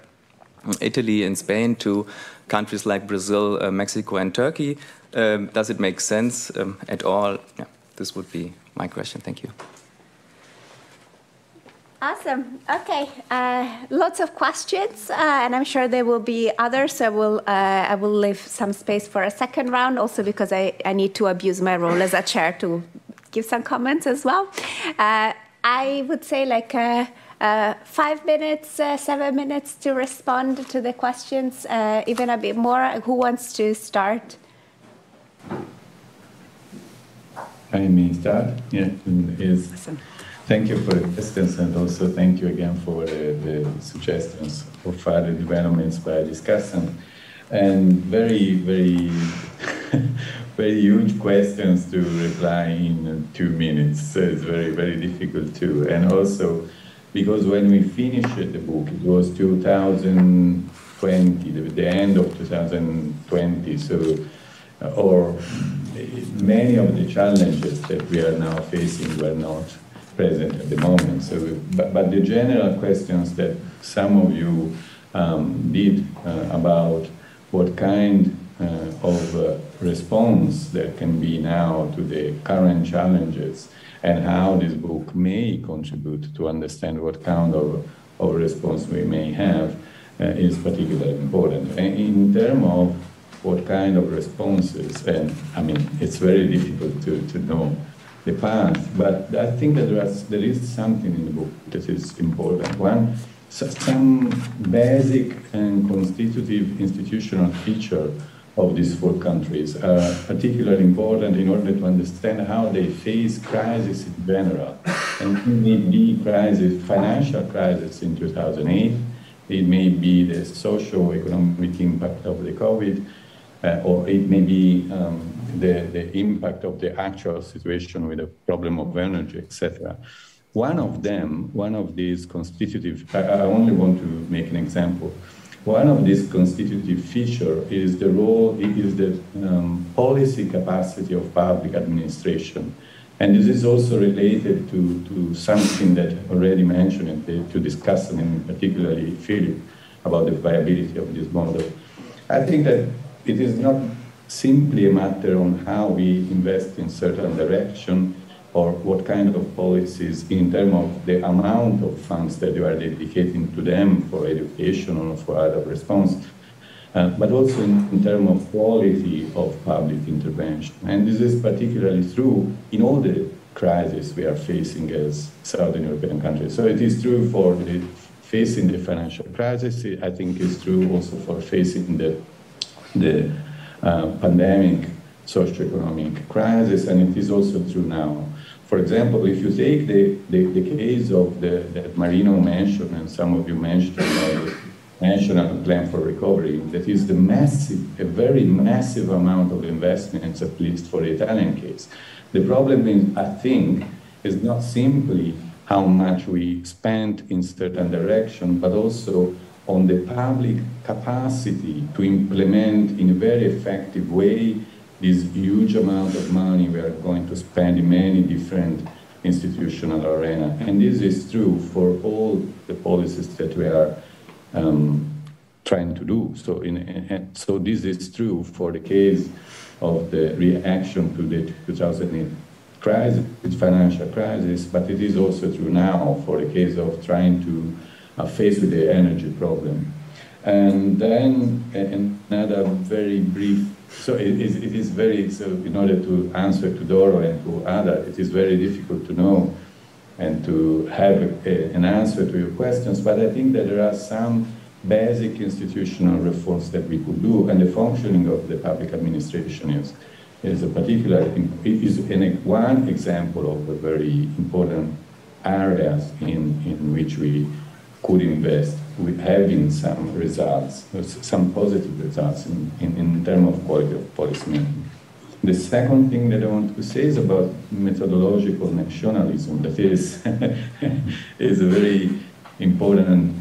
Italy and Spain to countries like Brazil, uh, Mexico, and Turkey. Um, does it make sense um, at all? Yeah, this would be my question. Thank you. Awesome. Okay, uh, lots of questions, uh, and I'm sure there will be others. I will uh, I will leave some space for a second round, also because I, I need to abuse my role as a chair to give some comments as well. Uh, I would say like uh, five minutes, uh, seven minutes to respond to the questions, uh, even a bit more. Who wants to start? I may start. Yeah, is awesome. thank you for the questions and also thank you again for the, the suggestions for further developments by discussion and very very very huge questions to reply in two minutes. So it's very very difficult too, and also because when we finished the book, it was 2020, the, the end of 2020. So, uh, or many of the challenges that we are now facing were not present at the moment. So, but, but the general questions that some of you um, did uh, about what kind uh, of uh, response there can be now to the current challenges and how this book may contribute to understand what kind of, of response we may have uh, is particularly important. And in terms of what kind of responses, and I mean, it's very difficult to, to know the path, but I think that there is, there is something in the book that is important. One, some basic and constitutive institutional feature of these four countries are particularly important in order to understand how they face crisis in general. And it may be crisis, financial crisis in 2008, it may be the socio-economic impact of the COVID, uh, or it may be um, the, the impact of the actual situation with the problem of energy, etc. One of them, one of these constitutive, I, I only want to make an example. One of these constitutive features is the role, is the um, policy capacity of public administration. And this is also related to, to something that already mentioned to discuss, and particularly Philip, about the viability of this model. I think that it is not simply a matter on how we invest in certain direction or what kind of policies in terms of the amount of funds that you are dedicating to them for education or for other response, uh, but also in, in terms of quality of public intervention. And this is particularly true in all the crises we are facing as Southern European countries. So it is true for the facing the financial crisis. I think it's true also for facing the the uh, pandemic socioeconomic crisis, and it is also true now. For example, if you take the, the, the case of the, that Marino mentioned, and some of you mentioned, uh, National Plan for Recovery, that is the massive, a very massive amount of investments, at least for the Italian case. The problem is, I think, is not simply how much we spend in certain direction, but also on the public capacity to implement in a very effective way this huge amount of money we are going to spend in many different institutional arena. And this is true for all the policies that we are um, trying to do. So, in, so this is true for the case of the reaction to the 2008 crisis, financial crisis, but it is also true now for the case of trying to uh, face with the energy problem. And then another very brief, so it, it is very, so in order to answer to Doro and to Ada, it is very difficult to know and to have a, an answer to your questions, but I think that there are some basic institutional reforms that we could do, and the functioning of the public administration is, is a particular, is one example of the very important areas in, in which we could invest with having some results, some positive results in, in, in terms of quality of policy making. The second thing that I want to say is about methodological nationalism. That is, is a very important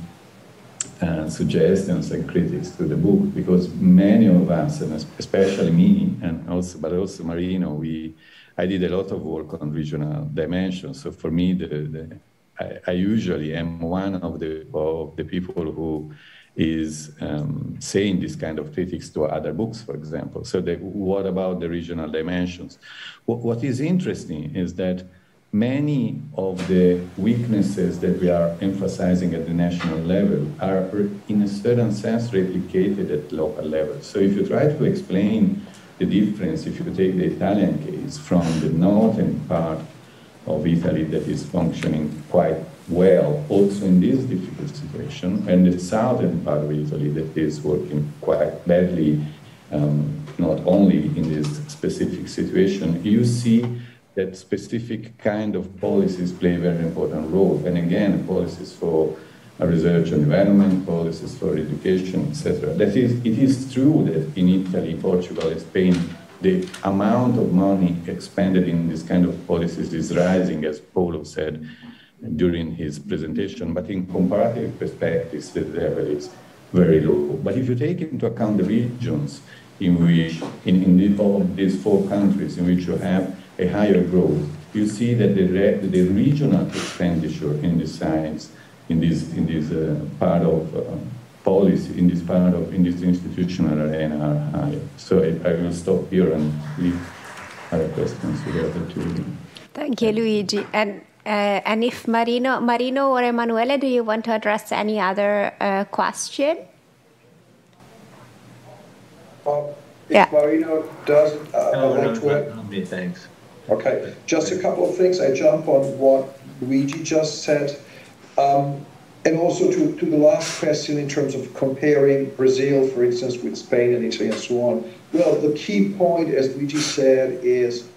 uh, suggestions and critics to the book because many of us, and especially me, and also but also Marino, we I did a lot of work on regional dimensions. So for me, the, the I, I, usually am one of the of the people who is um, saying this kind of critics to other books, for example. So what about the regional dimensions? What, what is interesting is that many of the weaknesses that we are emphasizing at the national level are in a certain sense replicated at local level. So if you try to explain the difference, if you take the Italian case from the northern part of Italy that is functioning quite well, also in this difficult situation, and the southern part of Italy that is working quite badly, um, not only in this specific situation, you see that specific kind of policies play a very important role. And again, policies for research and development, policies for education, etc. That is, it is true that in Italy, Portugal, Spain, the amount of money expended in this kind of policies is rising, as Paulo said during his presentation, but in comparative perspectives, the level is very low. But if you take into account the regions in which, in, in the, all these four countries in which you have a higher growth, you see that the, the regional expenditure in the science, in this, in this uh, part of uh, policy, in this part of, in this institutional arena are higher. So I, I will stop here and leave other questions to the other two. Thank you, Luigi. And uh, and if Marino, Marino or Emmanuele, do you want to address any other uh, question? Um, if yeah. Marino doesn't, uh, no, no, no, no, thanks. Okay, just a couple of things. I jump on what Luigi just said. Um, and also to, to the last question in terms of comparing Brazil, for instance, with Spain and Italy and so on. Well, the key point, as Luigi said, is,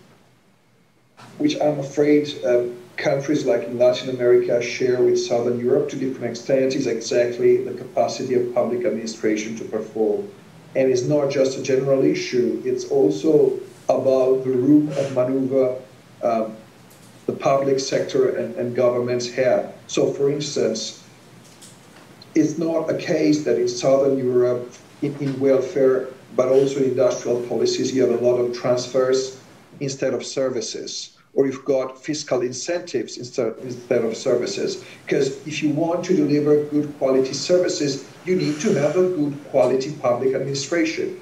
which I'm afraid uh, countries like in Latin America share with Southern Europe to different extents, is exactly the capacity of public administration to perform. And it's not just a general issue, it's also about the room of maneuver um, the public sector and, and governments have. So, for instance, it's not a case that in Southern Europe, in, in welfare, but also in industrial policies, you have a lot of transfers instead of services or you've got fiscal incentives instead, instead of services. Because if you want to deliver good quality services, you need to have a good quality public administration.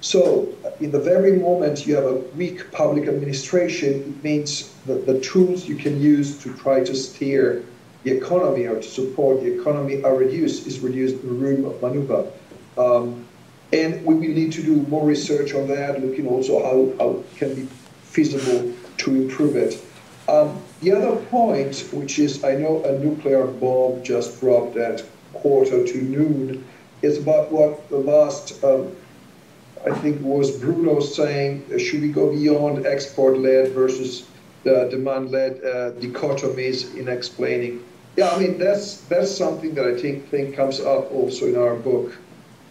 So, uh, in the very moment you have a weak public administration, it means that the tools you can use to try to steer the economy or to support the economy are reduced, is reduced the room of maneuver. Um, and we will need to do more research on that, looking also how, how it can be feasible to improve it. Um, the other point, which is I know a nuclear bomb just dropped at quarter to noon, is about what the last, um, I think was Bruno saying, uh, should we go beyond export-led versus the demand-led uh, dichotomies in explaining? Yeah, I mean, that's, that's something that I think, think comes up also in our book.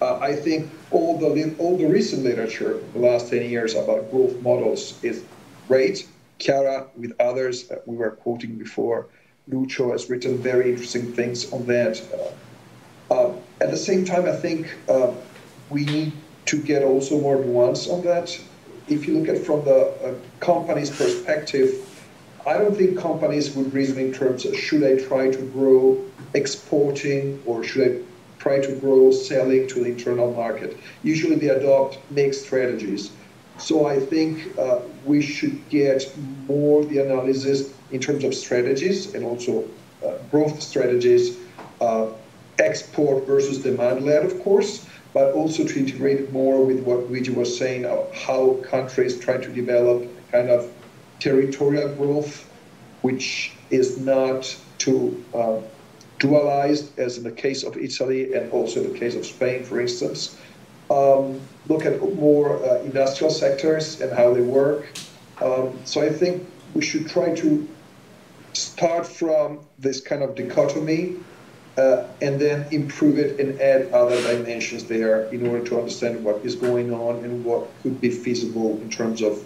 Uh, I think all the, all the recent literature, the last 10 years about growth models is great. Chiara, with others that we were quoting before, Lucio has written very interesting things on that. Uh, uh, at the same time, I think uh, we need to get also more nuance on that. If you look at from the uh, company's perspective, I don't think companies would reason in terms of should I try to grow exporting or should I try to grow selling to the internal market. Usually they adopt mixed strategies. So I think uh, we should get more the analysis in terms of strategies and also uh, growth strategies, uh, export versus demand led, of course, but also to integrate more with what Luigi was saying of how countries try to develop kind of territorial growth, which is not too uh, dualized, as in the case of Italy and also the case of Spain, for instance. Um, look at more uh, industrial sectors and how they work. Um, so I think we should try to start from this kind of dichotomy uh, and then improve it and add other dimensions there in order to understand what is going on and what could be feasible in terms of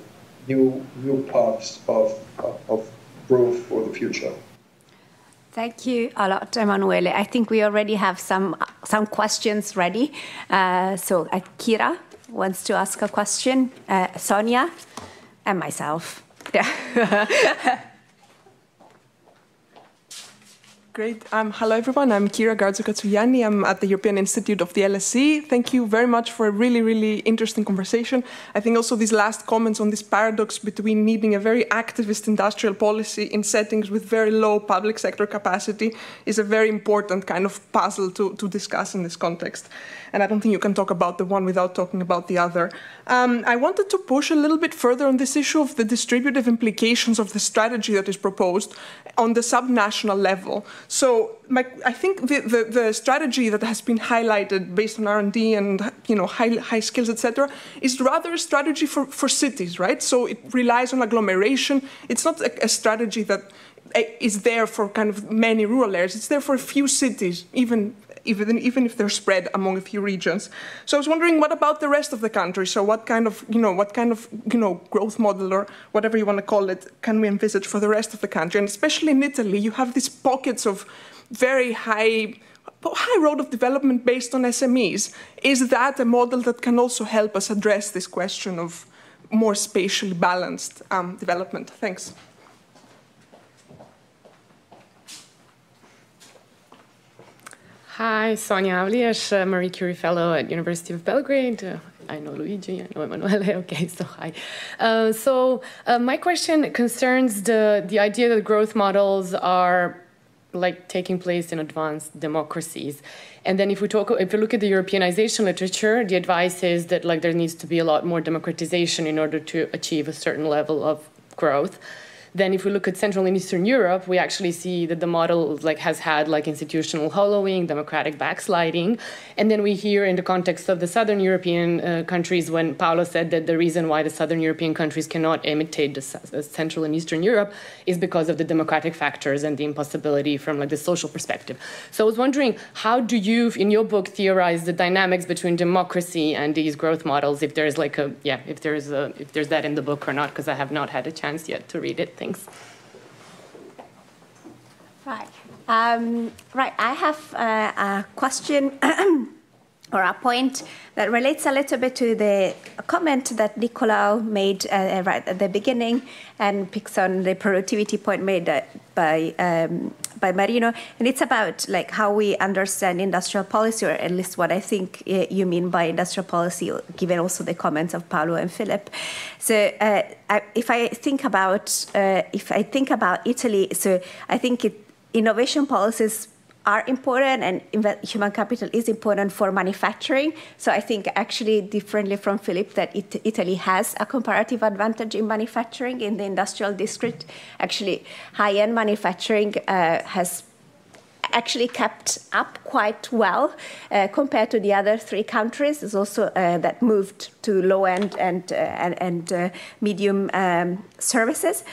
new new paths of, of growth for the future. Thank you a lot, Emmanuele. I think we already have some some questions ready. Uh, so Akira wants to ask a question, uh, Sonja, and myself. Yeah. Great. Um, hello, everyone. I'm Kira Gartzou I'm at the European Institute of the LSE. Thank you very much for a really, really interesting conversation. I think also these last comments on this paradox between needing a very activist industrial policy in settings with very low public sector capacity is a very important kind of puzzle to, to discuss in this context. And I don't think you can talk about the one without talking about the other. Um, I wanted to push a little bit further on this issue of the distributive implications of the strategy that is proposed on the subnational level. So my, I think the, the, the, strategy that has been highlighted based on R&D and you know high, high skills, etc., is rather a strategy for, for cities, right? So it relies on agglomeration. It's not a, a strategy that eh, there for kind of many rural areas. It's there for a few cities, even even, even if they're spread among a few regions. So I was wondering, what about the rest of the country? So what kind of, you know, what kind of, you know, growth model or whatever you want to call it can we envisage for the rest of the country? And especially in Italy, you have these pockets of very high high road of development based on SMEs. Is that a model that can also help us address this question of more spatially balanced um, development? Thanks. Hi, Sonja Avlijaš, uh, Marie Curie Fellow at University of Belgrade. Uh, I know Luigi, I know Emmanuele. Okay, so hi. Uh, so uh, my question concerns the the idea that growth models are like taking place in advanced democracies. And then if we talk, if we look at the Europeanization literature, the advice is that like there needs to be a lot more democratization in order to achieve a certain level of growth. Then if we look at Central and Eastern Europe, we actually see that the model like has had like institutional hollowing, democratic backsliding. And then we hear in the context of the Southern European uh, countries when Paolo said that the reason why the Southern European countries cannot imitate the uh, Central and Eastern Europe is because of the democratic factors and the impossibility from like the social perspective. So I was wondering, how do you, in your book, theorize the dynamics between democracy and these growth models? If there's like a yeah, if there's a if there's that in the book or not, because I have not had a chance yet to read it. Thanks. Right. Um, right. I have uh, a question or a point that relates a little bit to the comment that Nicolaou made uh, right at the beginning and picks on the productivity point made uh, by um, by Marino, and it's about like how we understand industrial policy, or at least what I think uh, you mean by industrial policy, given also the comments of Paolo and Philip. So, uh, I, if I think about uh, if I think about Italy, so I think it, innovation policies are important and human capital is important for manufacturing. So I think actually differently from Philip that it, Italy has a comparative advantage in manufacturing in the industrial district. Actually, high-end manufacturing uh, has actually kept up quite well uh, compared to the other three countries. There's also uh, that moved to low end and uh, and, and uh, medium um, services.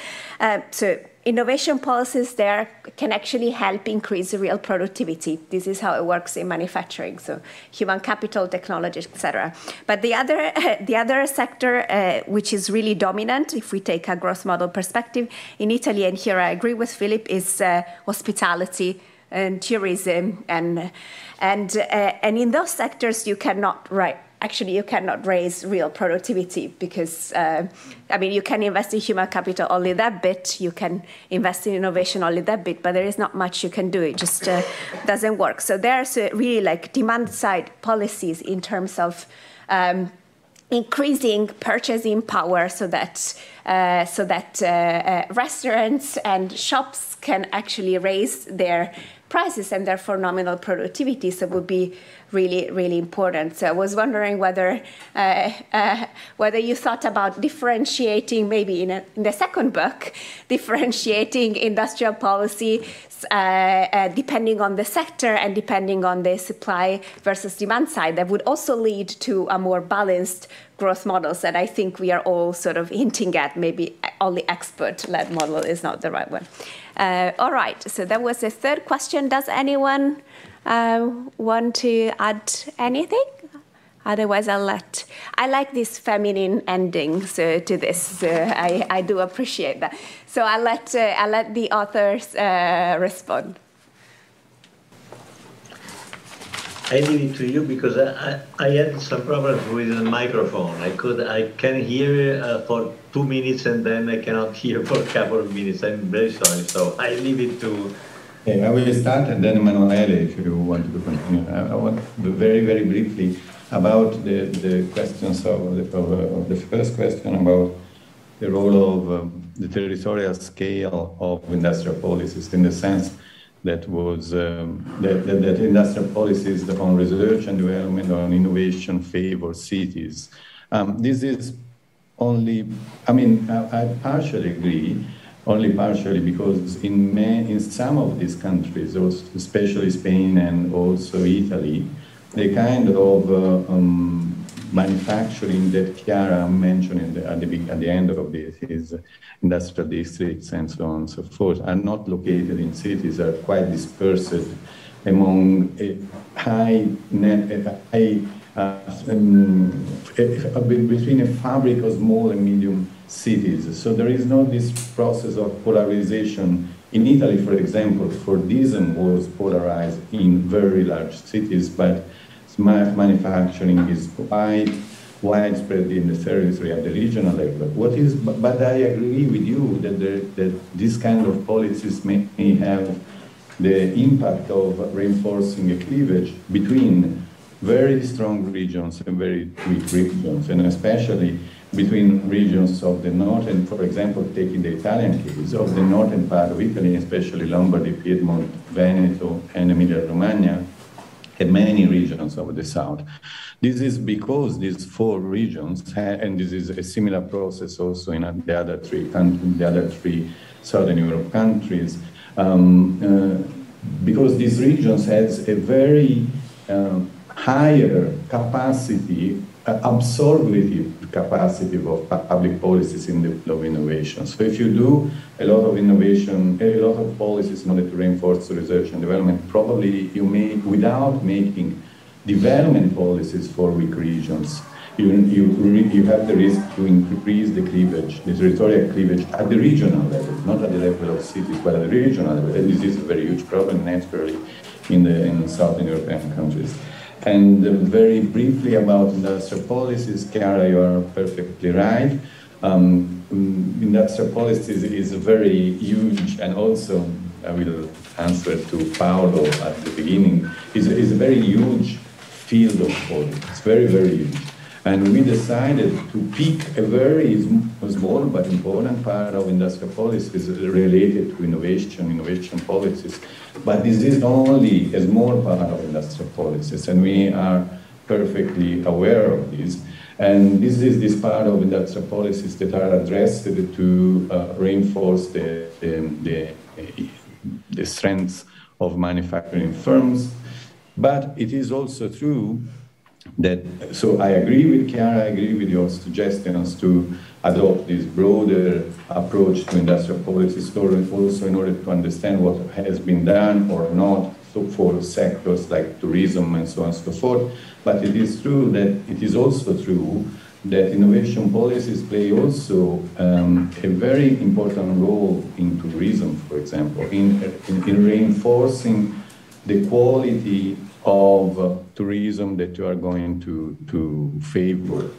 Uh, so innovation policies there can actually help increase real productivity. This is how it works in manufacturing, so human capital, technology, etc. But the other, the other sector, uh, which is really dominant, if we take a growth model perspective in Italy, and here I agree with Philip, is uh, hospitality and tourism, and and uh, and in those sectors you cannot right actually you cannot raise real productivity because uh, I mean you can invest in human capital only that bit, you can invest in innovation only that bit, but there is not much you can do. It just uh, doesn't work. So there's uh, really like demand side policies in terms of um, increasing purchasing power so that uh, so that uh, uh, restaurants and shops can actually raise their prices and therefore nominal productivity. So would be really, really important. So I was wondering whether uh, uh, whether you thought about differentiating, maybe in, a, in the second book, differentiating industrial policy uh, uh, depending on the sector and depending on the supply versus demand side. That would also lead to a more balanced growth models that I think we are all sort of hinting at. Maybe only export-led model is not the right one. Uh, all right, so that was the third question. Does anyone uh, want to add anything? Otherwise, I'll let. I like this feminine ending so, to this. I, I do appreciate that. So I'll let, uh, I'll let the authors uh, respond. I leave it to you because I, I, had some problems with the microphone. I could I can hear uh, for two minutes and then I cannot hear for a couple of minutes. I'm very sorry. So I leave it to. Okay, I will start and then Emmanuele, if you want to continue. I, I want very very briefly about the, the questions of the, of the first question about the role of um, the territorial scale of industrial policies in the sense that was um, that, that, that, industrial policies on research and development on innovation favor cities. Um, this is only, I mean, I, I, partially agree, only partially because in, may, in some of these countries, especially Spain and also Italy, the kind of uh, um, manufacturing that Chiara mentioned at, the, at the end of this is industrial districts and so on and so forth are not located in cities, are quite dispersed among a high, a high uh, um, between a fabric of small and medium cities. So there is not this process of polarization. In Italy, for example, Fordism was polarized in very large cities, but manufacturing is quite widespread in the territory at the regional level. What is, but I agree with you that, that this kind of policies may have the impact of reinforcing a cleavage between very strong regions and very weak regions, and especially between regions of the north, and for example, taking the Italian case, of the northern part of Italy, especially Lombardy, Piedmont, Veneto, and Emilia-Romagna, many regions of the south. This is because these four regions, and this is a similar process also in the other three the other three Southern Europe countries, um, uh, because these regions has a very uh, higher capacity, absorptive capacity of public policies in the field of innovation. So if you do a lot of innovation, a lot of policies in order to reinforce research and development, probably you may, without making development policies for weak regions, you, you, you have the risk to increase the cleavage, the territorial cleavage at the regional level, not at the level of cities, but at the regional level. And this is a very huge problem naturally in the in Southern European countries. And very briefly about industrial policies, Chiara, you are perfectly right. Um, industrial policies is a very huge, and also I will answer to Paolo at the beginning, is, is a very huge field of politics, very, very huge. And we decided to pick a very small but important part of industrial policies related to innovation, innovation policies. But this is only a small part of industrial policies, and we are perfectly aware of this. And this is this part of industrial policies that are addressed to uh, reinforce the, the, the, the strengths of manufacturing firms. But it is also true that, so I agree with Chiara, I agree with your suggestions to adopt this broader approach to industrial policy policies, also in order to understand what has been done or not for sectors like tourism and so on and so forth. But it is true that it is also true that innovation policies play also um, a very important role in tourism, for example, in, in, in reinforcing the quality of tourism that you are going to, to favor.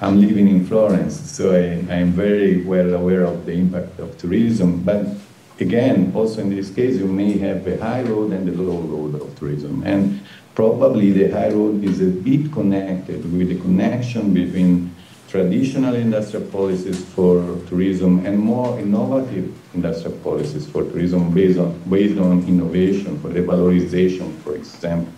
I'm living in Florence, so I, am very well aware of the impact of tourism. But again, also in this case, you may have a high road and a low road of tourism. And probably the high road is a bit connected with the connection between traditional industrial policies for tourism and more innovative industrial policies for tourism based on, based on innovation, for the valorization, for example,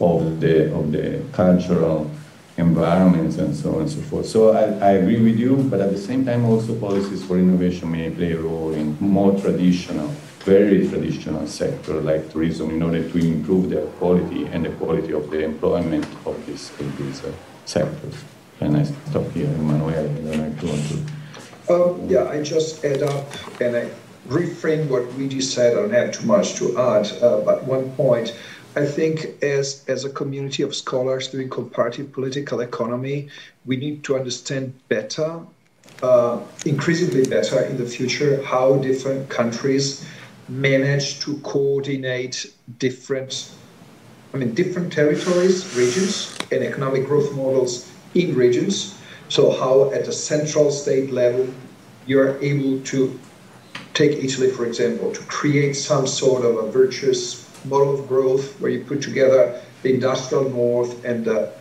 of the, of the cultural environments and so on and so forth. So I, I, agree with you, but at the same time also policies for innovation may play a role in more traditional very traditional sector like tourism in order to improve the quality and the quality of the employment of these, of these uh, sectors. And I stop here, Emmanuel, I go on to. Um, yeah, I just add up and I reframe what Luigi said. I don't have too much to add, uh, but one point. I think as, as a community of scholars doing comparative political economy, we need to understand better, uh, increasingly better in the future, how different countries manage to coordinate different, I mean, different territories, regions, and economic growth models in regions. So how at the central state level, you're able to take Italy, for example, to create some sort of a virtuous model of growth where you put together the industrial north and the,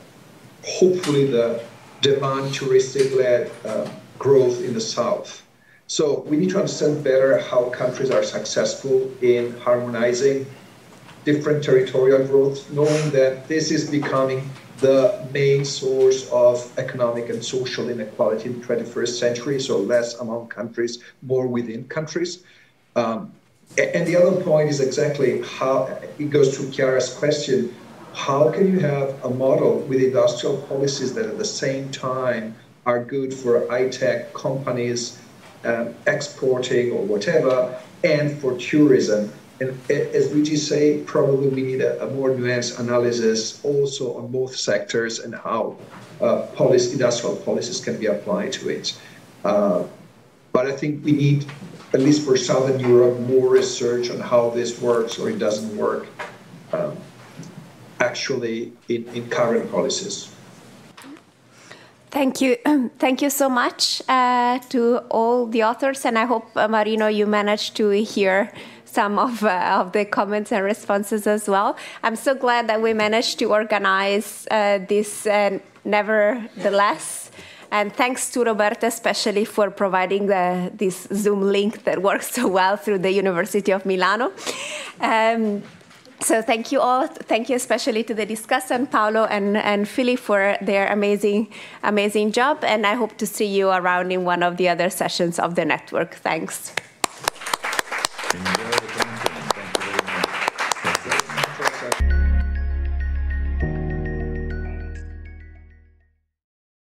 hopefully the demand touristic led uh, growth in the south. So we need to understand better how countries are successful in harmonizing different territorial growth, knowing that this is becoming the main source of economic and social inequality in the 21st century, so less among countries, more within countries. Um, and the other point is exactly how it goes to Chiara's question how can you have a model with industrial policies that at the same time are good for high tech companies um, exporting or whatever, and for tourism. And as Luigi say, probably we need a, a more nuanced analysis also on both sectors and how uh, policy, industrial policies can be applied to it. Uh, but I think we need, at least for Southern Europe, more research on how this works or it doesn't work um, actually in, in current policies. Thank you. Thank you so much uh, to all the authors. And I hope, uh, Marino, you managed to hear some of, uh, of the comments and responses as well. I'm so glad that we managed to organize uh, this uh, nevertheless. And thanks to Roberta, especially for providing the, this Zoom link that works so well through the University of Milano. Um, so thank you all. Thank you especially to the discussant, Paolo and, and Philly for their amazing, amazing job. And I hope to see you around in one of the other sessions of the network. Thanks.